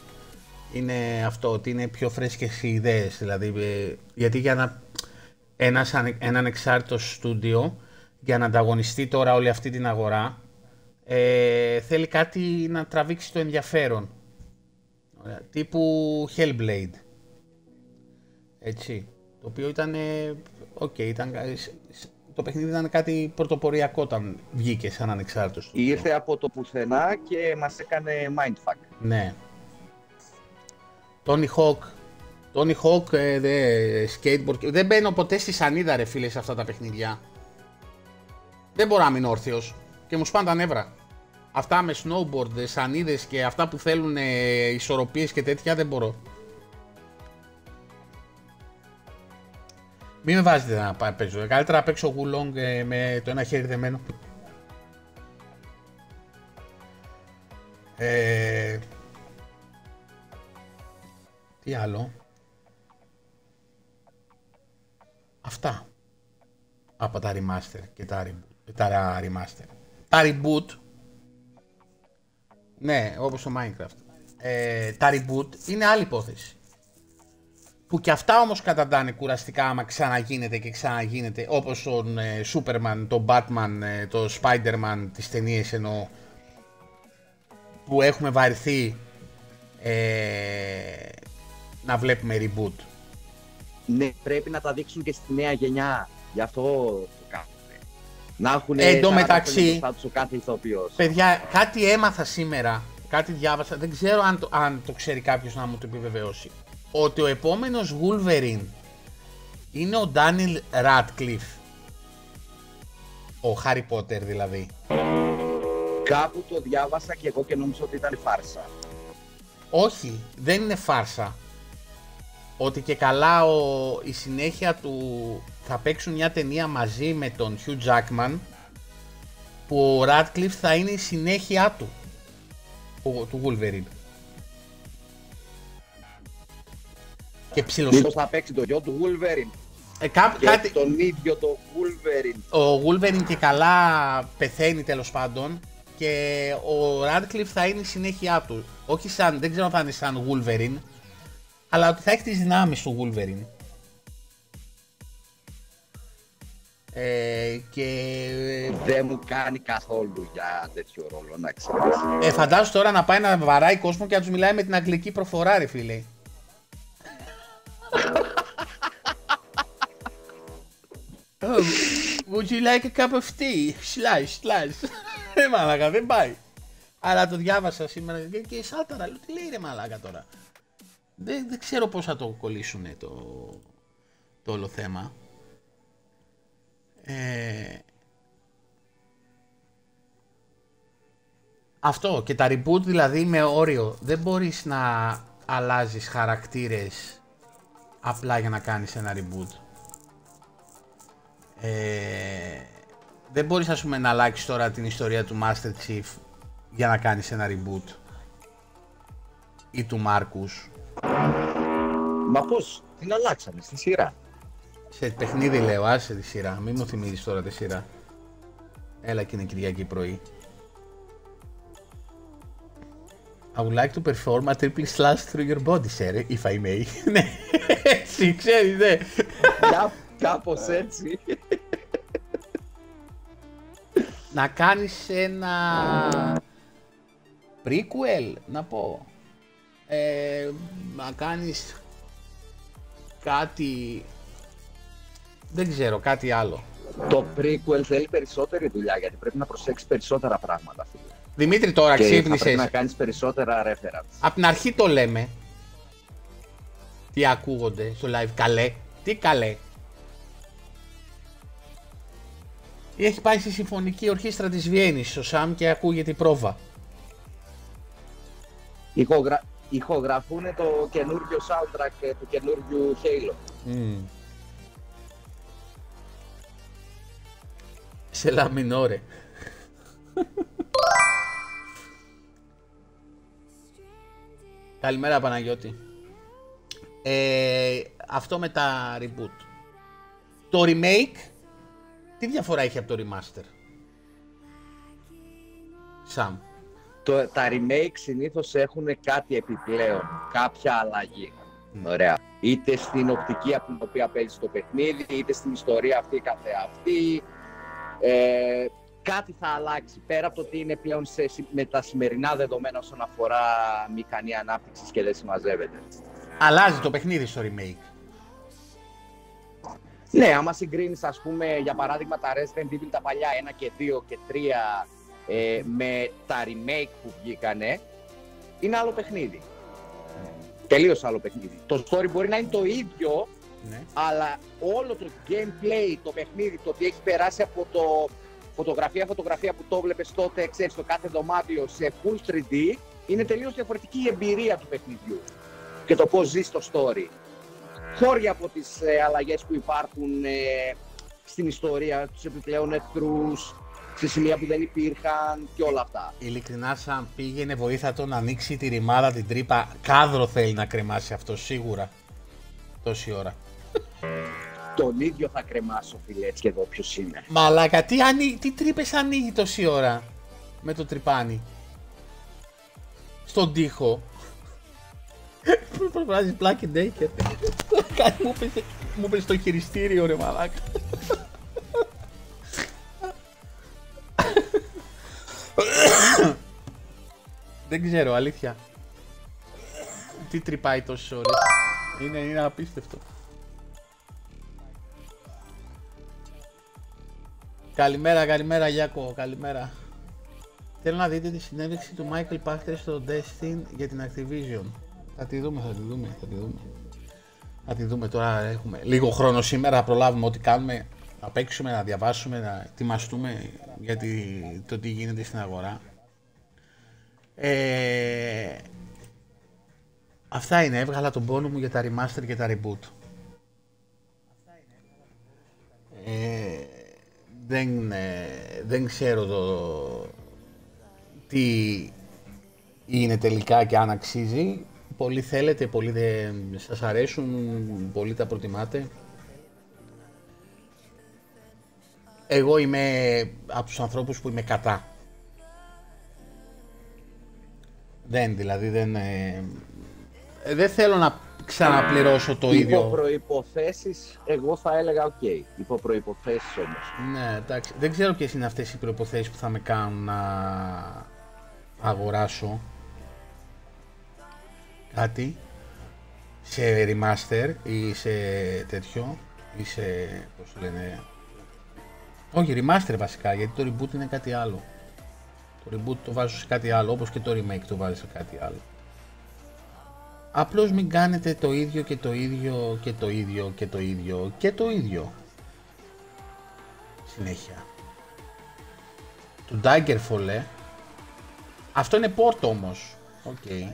Είναι αυτό, ότι είναι πιο φρέσκες οι ιδέες, δηλαδή, ε, γιατί για να ένας, έναν εξάρτητο στούντιο για να ανταγωνιστεί τώρα όλη αυτή την αγορά, ε, θέλει κάτι να τραβήξει το ενδιαφέρον. Τύπου Hellblade. Έτσι. Το οποίο ήταν, οκ, ήταν, το παιχνίδι ήταν κάτι πρωτοποριακό όταν βγήκε σαν ανεξάρτητος. Ήρθε από το πουθενά και μας έκανε mindfuck. Ναι. Tony Hawk. Tony Hawk, ε, δε, skateboard. Δεν μπαίνω ποτέ στη σανίδα ρε φίλε σε αυτά τα παιχνίδια. Δεν μπορώ να μείνω όρθιος και μου σπάνε τα νεύρα. Αυτά με snowboard, σανίδες και αυτά που θέλουν ε, ισορροπίες και τέτοια δεν μπορώ. Μην με βάζετε να παίζω. Καλύτερα να παίξω γουλόγκ ε, με το ένα χέρι δεμένο. Ε, τι άλλο; Αυτά. Από τα remaster και τα reboot τα remaster. Τα reboot, ναι, όπως το Minecraft, ε, τα reboot είναι άλλη υπόθεση. Που και αυτά όμως καταντάνε κουραστικά άμα ξαναγίνεται και ξαναγίνεται, όπως τον ε, Superman, τον Batman, ε, το Spider-Man, τις ταινίες εννοώ. που έχουμε βαρεθεί ε, να βλέπουμε reboot. Ναι, πρέπει να τα δείξουν και στη νέα γενιά. Γι' αυτό το κάνουν. Να έχουν Ε, εν τω 40 μεταξύ, χρόνια μπροστά τους ο κάθε ηθοποιός. Παιδιά, κάτι έμαθα σήμερα, κάτι διάβασα, δεν ξέρω αν το, αν το ξέρει κάποιος να μου το επιβεβαιώσει. Ότι ο επόμενος Wolverine είναι ο Daniel Radcliffe. Ο Harry Potter δηλαδή. Κάπου το διάβασα και εγώ και νόμιζα ότι ήταν φάρσα. Όχι, δεν είναι φάρσα. Ότι και καλά ο, η συνέχεια του θα παίξουν μια ταινία μαζί με τον Hugh Jackman που ο Radcliffe θα είναι η συνέχεια του, του, του Wolverine. Και ψιλος... Μήπως θα παίξει το γιο του Wolverine ε, κά- και κάτι... τον ίδιο το Wolverine. Ο Wolverine και καλά πεθαίνει τέλος πάντων και ο Radcliffe θα είναι η συνέχεια του. Όχι σαν, δεν ξέρω αν θα είναι σαν Wolverine, αλλά ότι θα έχει τις δυνάμεις του Wolverine. Ε, και Δεν μου κάνει καθόλου για τέτοιο ρόλο, να ξέρεις. ε, φαντάσου τώρα να πάει να βαράει κόσμο και να τους μιλάει με την αγγλική προφορά ρε φίλε. Oh, *laughs* would you like a cup of tea? Slice, slice. *laughs* Ε, μαλάκα, δεν πάει. Αλλά το διάβασα σήμερα και, και σάταρα, λέω τι λέει ρε μαλάκα τώρα. Δεν, δεν ξέρω πώς θα το κολλήσουν το, το όλο θέμα. Ε, αυτό και τα reboot δηλαδή με όριο. Δεν μπορείς να αλλάζεις χαρακτήρες απλά για να κάνεις ένα reboot. Ε, δεν μπορείς ας πούμε να αλλάξεις τώρα την ιστορία του Master Chief για να κάνεις ένα reboot. Ή του Marcus. Μα πώς, την αλλάξανε στη σειρά. Σε παιχνίδι λέω, άσε τη σειρά. Μην μου θυμίζεις τώρα τη σειρά. Έλα και είναι Κυριακή πρωί. I would like to perform a triple slash through your body, sir, if I may. *laughs* Ναι, έτσι, ξέρεις, ναι. Κά- Κάπως έτσι. Να κάνεις ένα prequel, να πω. Ε, να κάνεις κάτι... Δεν ξέρω, κάτι άλλο. Το prequel θέλει περισσότερη δουλειά γιατί πρέπει να προσέξεις περισσότερα πράγματα. Φίλε. Δημήτρη, τώρα Και θα πρέπει ξύπνησες. να κάνεις περισσότερα reference. Απ' την αρχή το λέμε. Τι ακούγονται στο live. Καλέ. Τι καλέ. Ή έχει πάει στη συμφωνική ορχήστρα της Βιέννης ο Σαμ και ακούγεται η πρόβα. Ηχογρα... Ηχογραφούν το καινούργιο soundtrack ε, του καινούργιου Halo. Σε λαμινόρε. Καλημέρα Παναγιώτη. Ε, αυτό με τα reboot. Το remake, τι διαφορά έχει από το remaster; Σαμ. Το, τα remake συνήθως έχουν κάτι επιπλέον, κάποια αλλαγή. Ωραία. Είτε στην οπτική από την οποία παίζει το παιχνίδι, είτε στην ιστορία αυτή καθεαυτή. Ε, κάτι θα αλλάξει πέρα από το ότι είναι πλέον σε, συ- με τα σημερινά δεδομένα όσον αφορά μηχανή ανάπτυξης και δεν συμμαζεύεται. Αλλάζει το παιχνίδι στο remake. Ναι, άμα συγκρίνεις, ας πούμε, για παράδειγμα, τα Resident Evil τα παλιά 1 και 2 και 3 ε, με τα remake που βγήκανε, είναι άλλο παιχνίδι. Τελείως άλλο παιχνίδι. Το story μπορεί να είναι το ίδιο, Ναι. αλλά όλο το gameplay, το παιχνίδι, το ότι έχει περάσει από το φωτογραφία-φωτογραφία που το βλέπεις τότε, ξέρεις, το κάθε δωμάτιο σε full 3D, είναι τελείως διαφορετική η εμπειρία του παιχνιδιού και το πώς ζεις το story. Χώρια από τις ε, αλλαγές που υπάρχουν ε, στην ιστορία, τους επιπλέον εχθρούς, σε σημεία που δεν υπήρχαν και όλα αυτά. Ειλικρινά, σαν πήγαινε βοήθα το να ανοίξει τη ρημάδα την τρύπα. Κάδρο θέλει να κρεμάσει αυτό σίγουρα. Τόση ώρα. Τον ίδιο θα κρεμάσω, φίλε, έτσι και εδώ ποιος είναι. Μαλάκα, τι, ανοί... τι τρύπες ανοίγει τόση ώρα με το τρυπάνι; Στον τοίχο. Πώς *laughs* βάζεις Black and Naked. Κάτι μου έπεσε, μου έπεσε στο χειριστήριο ρε μαλάκα. *coughs* Δεν ξέρω, αλήθεια. Τι τρυπάει τόσες ώρες. Είναι, είναι απίστευτο. Καλημέρα, καλημέρα Γιάκο, καλημέρα. Θέλω να δείτε τη συνέντευξη του Michael Pachter στο Destin για την Activision. Θα τη δούμε, θα τη δούμε, θα τη δούμε. Θα τη δούμε τώρα, έχουμε λίγο χρόνο σήμερα, να προλάβουμε ό,τι κάνουμε. Να παίξουμε, να διαβάσουμε, να ετοιμαστούμε για το τι γίνεται στην αγορά. Ε, αυτά είναι, έβγαλα τον πόνο μου για τα remaster και τα reboot. Δεν, ε, δεν ξέρω το, τι είναι τελικά και αν αξίζει. Πολύ θέλετε, πολύ δεν σας αρέσουν, πολύ τα προτιμάτε. Εγώ είμαι από τους ανθρώπους που είμαι κατά. Δεν, δηλαδή δεν... Ε, δεν θέλω να ξαναπληρώσω το ίδιο. Υπό προϋποθέσεις, εγώ θα έλεγα ok. Okay. Υπό προϋποθέσεις όμως. Ναι, εντάξει. Δεν ξέρω ποιες είναι αυτές οι προϋποθέσεις που θα με κάνουν να αγοράσω κάτι σε remaster ή σε τέτοιο ή σε, πώς λένε, όχι remaster βασικά γιατί το reboot είναι κάτι άλλο. Το reboot το βάζω σε κάτι άλλο όπως και το remake το βάζω σε κάτι άλλο. Απλώς μην κάνετε το ίδιο και το ίδιο και το ίδιο και το ίδιο και το ίδιο. Συνέχεια. Του Daggerfall, ε. Αυτό είναι port όμως. Ok. Okay.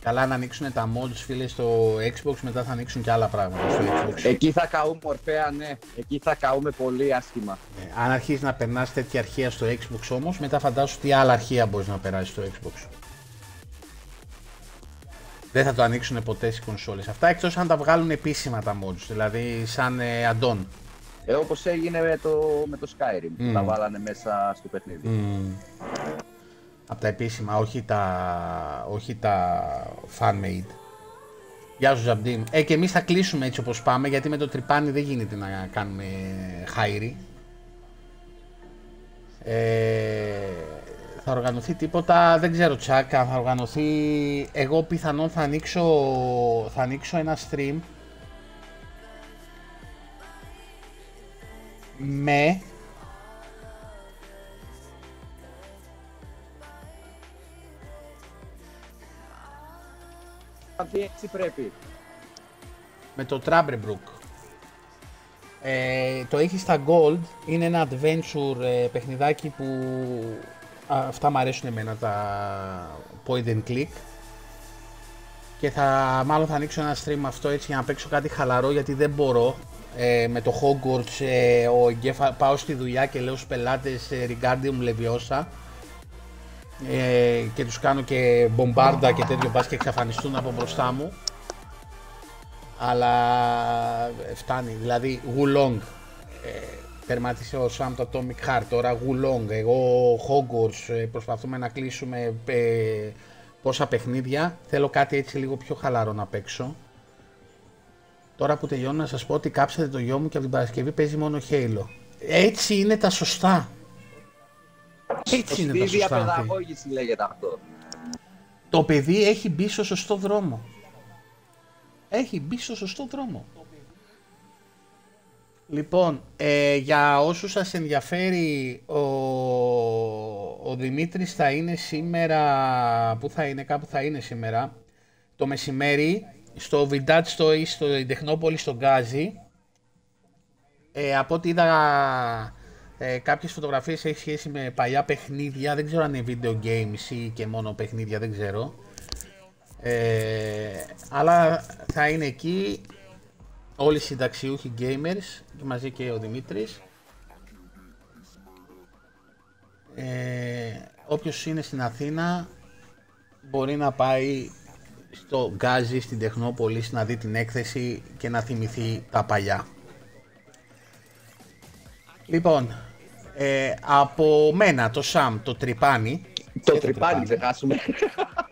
Καλά να ανοίξουν τα mods φίλε στο Xbox, μετά θα ανοίξουν και άλλα πράγματα στο Xbox. Εκεί θα καούμε Ορφέα, ναι. Εκεί θα καούμε πολύ άσχημα. Ε, αν αρχίσεις να περνάς τέτοια αρχεία στο Xbox όμως, μετά φαντάσου τι άλλα αρχεία μπορείς να περάσεις στο Xbox. Δεν θα το ανοίξουν ποτέ στις κονσόλες. Αυτά εκτός αν τα βγάλουν επίσημα τα mods, δηλαδή σαν ε, add-on. Ε, όπως έγινε με το, με το Skyrim, που τα βάλανε μέσα στο παιχνίδι. Mm. Από τα επίσημα, όχι τα, όχι τα fan-made. Γεια σου Ζαμπτίμ. Ε, και εμείς θα κλείσουμε έτσι όπως πάμε, γιατί με το τρυπάνι δεν γίνεται να κάνουμε χάιρι. Ε, θα οργανωθεί τίποτα, δεν ξέρω τσακ, αν θα οργανωθεί, εγώ πιθανόν θα ανοίξω, θα ανοίξω ένα stream με έτσι πρέπει. Με το Traverbrook. Ε, το έχει στα Gold, είναι ένα adventure ε, παιχνιδάκι που αυτά μου αρέσουν εμένα τα point and click. Και θα, μάλλον θα ανοίξω ένα stream αυτό έτσι για να παίξω κάτι χαλαρό γιατί δεν μπορώ. Ε, με το Hogwarts ε, ο εγκέφα, πάω στη δουλειά και λέω στους πελάτες ε, Regardium Leviosa ε, και τους κάνω και μπομπάρντα και τέτοιο πας και εξαφανιστούν από μπροστά μου. Αλλά ε, φτάνει, δηλαδή Wulong. Ε, τερμάτισε ο Sam το Atomic Heart, τώρα Wulong, εγώ Hogwarts, ε, προσπαθούμε να κλείσουμε ε, πόσα παιχνίδια, θέλω κάτι έτσι λίγο πιο χαλαρό να παίξω Τώρα που τελειώνω να σας πω ότι κάψατε το γιο μου και από την Παρασκευή παίζει μόνο Halo. Έτσι είναι τα σωστά. Έτσι είναι τα σωστά. διαπαιδαγώγηση λέγεται αυτό. Το παιδί έχει μπει στο σωστό δρόμο. Έχει μπει στο σωστό δρόμο. Λοιπόν, ε, για όσους σας ενδιαφέρει, ο, ο Δημήτρης θα είναι σήμερα, πού θα είναι, κάπου θα είναι σήμερα, το μεσημέρι στο Βιντάτ στο, στο Τεχνόπολη στο Γκάζι. Ε, από ό,τι είδα ε, κάποιες φωτογραφίες έχει σχέση με παλιά παιχνίδια, δεν ξέρω αν είναι video games ή και μόνο παιχνίδια, δεν ξέρω. Ε, αλλά θα είναι εκεί όλοι οι συνταξιούχοι gamers και μαζί και ο Δημήτρης. Ε, όποιος είναι στην Αθήνα μπορεί να πάει στο Γκάζι στην Τεχνόπολη να δει την έκθεση και να θυμηθεί τα παλιά. Λοιπόν, ε, από μένα το Σαμ, το τρυπάνι. Το τρυπάνι, ξεχάσουμε. *laughs*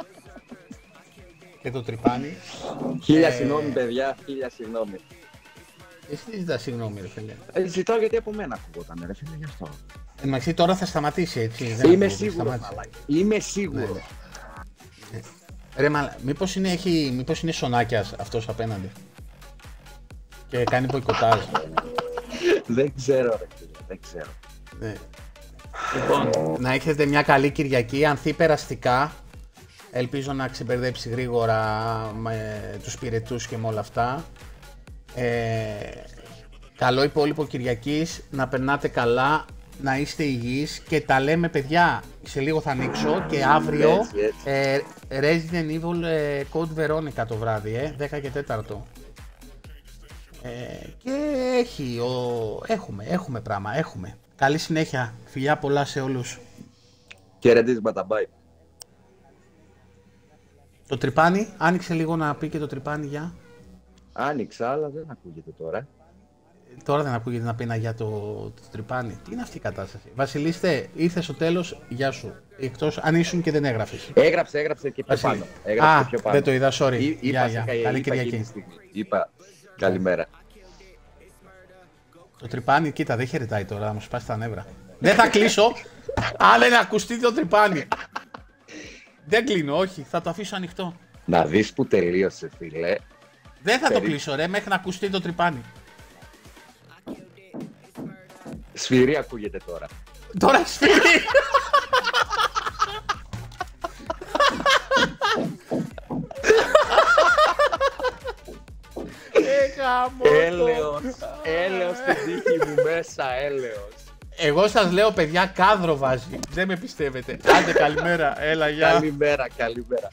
Και το τρυπάνι. Χίλια ε, συγγνώμη παιδιά, χίλια συγγνώμη. Εσύ τι ζητάς συγγνώμη ρε φίλε. Ε, ζητάω γιατί από μένα ακούγονταν, ρε φίλε, γι' αυτό. Εν μεταξύ τώρα θα σταματήσει έτσι. δεν Είμαι ακούγεται, σίγουρος, σταμάτησε. μαλάκα. Είμαι σίγουρος. Ναι, Ρε μα, μήπως είναι, έχει, μήπως είναι σονάκιας αυτός απέναντι. Και κάνει μποϊκοτάζ. δεν ξέρω, ρε φίλε, δεν ξέρω. Ναι. Λοιπόν, να έχετε μια καλή Κυριακή, ανθεί περαστικά. Ελπίζω να ξεμπερδέψει γρήγορα με τους πυρετούς και με όλα αυτά. Ε, καλό υπόλοιπο Κυριακής, να περνάτε καλά, να είστε υγιείς και τα λέμε παιδιά, σε λίγο θα ανοίξω και αύριο Έτσι, έτσι. ε, Resident Evil ε, Code Veronica το βράδυ, ε, 10 και 4. Ε, και έχει, ο... έχουμε, έχουμε πράγμα, έχουμε. Καλή συνέχεια, φιλιά πολλά σε όλους. Χαιρετίσματα, bye. Το τρυπάνι, άνοιξε λίγο να πει και το τρυπάνι για. Άνοιξα, αλλά δεν ακούγεται τώρα. Ε, Τώρα δεν ακούγεται να πει ένα για το, το τρυπάνι. Τι είναι αυτή η κατάσταση; Βασιλίστε, ήρθες στο τέλος, γεια σου. Εκτός αν ήσουν και δεν έγραφες. Έγραψε, έγραψε και πιο Βασίλη. πάνω. Έγραψε Α, και πιο πάνω. δεν το είδα, sorry. Εί- Γεια, Είπα, γεια. σε- Καλή είπα εκείνη Κυριακή. τη στιγμή. Είπα, καλημέρα. Το τρυπάνι, κοίτα, δεν χαιρετάει τώρα, θα μου σπάσει τα νεύρα. δεν θα κλείσω, αν δεν ακουστεί το τρυπάνι. Δεν κλείνω, όχι, θα το αφήσω ανοιχτό. Να δεις που τελείωσε, φίλε. Δεν θα το Περί- κλείσω, ρε, μέχρι να ακουστεί το τρυπάνι. Σφυρί ακούγεται τώρα. Τώρα σφύρι. Ε, γαμώ το. Έλεος, έλεος στην τύχη μου μέσα, έλεος. Εγώ σας λέω παιδιά κάδρο βάζει. Δεν με πιστεύετε. Άντε καλημέρα. Έλα γεια. Καλημέρα, καλημέρα.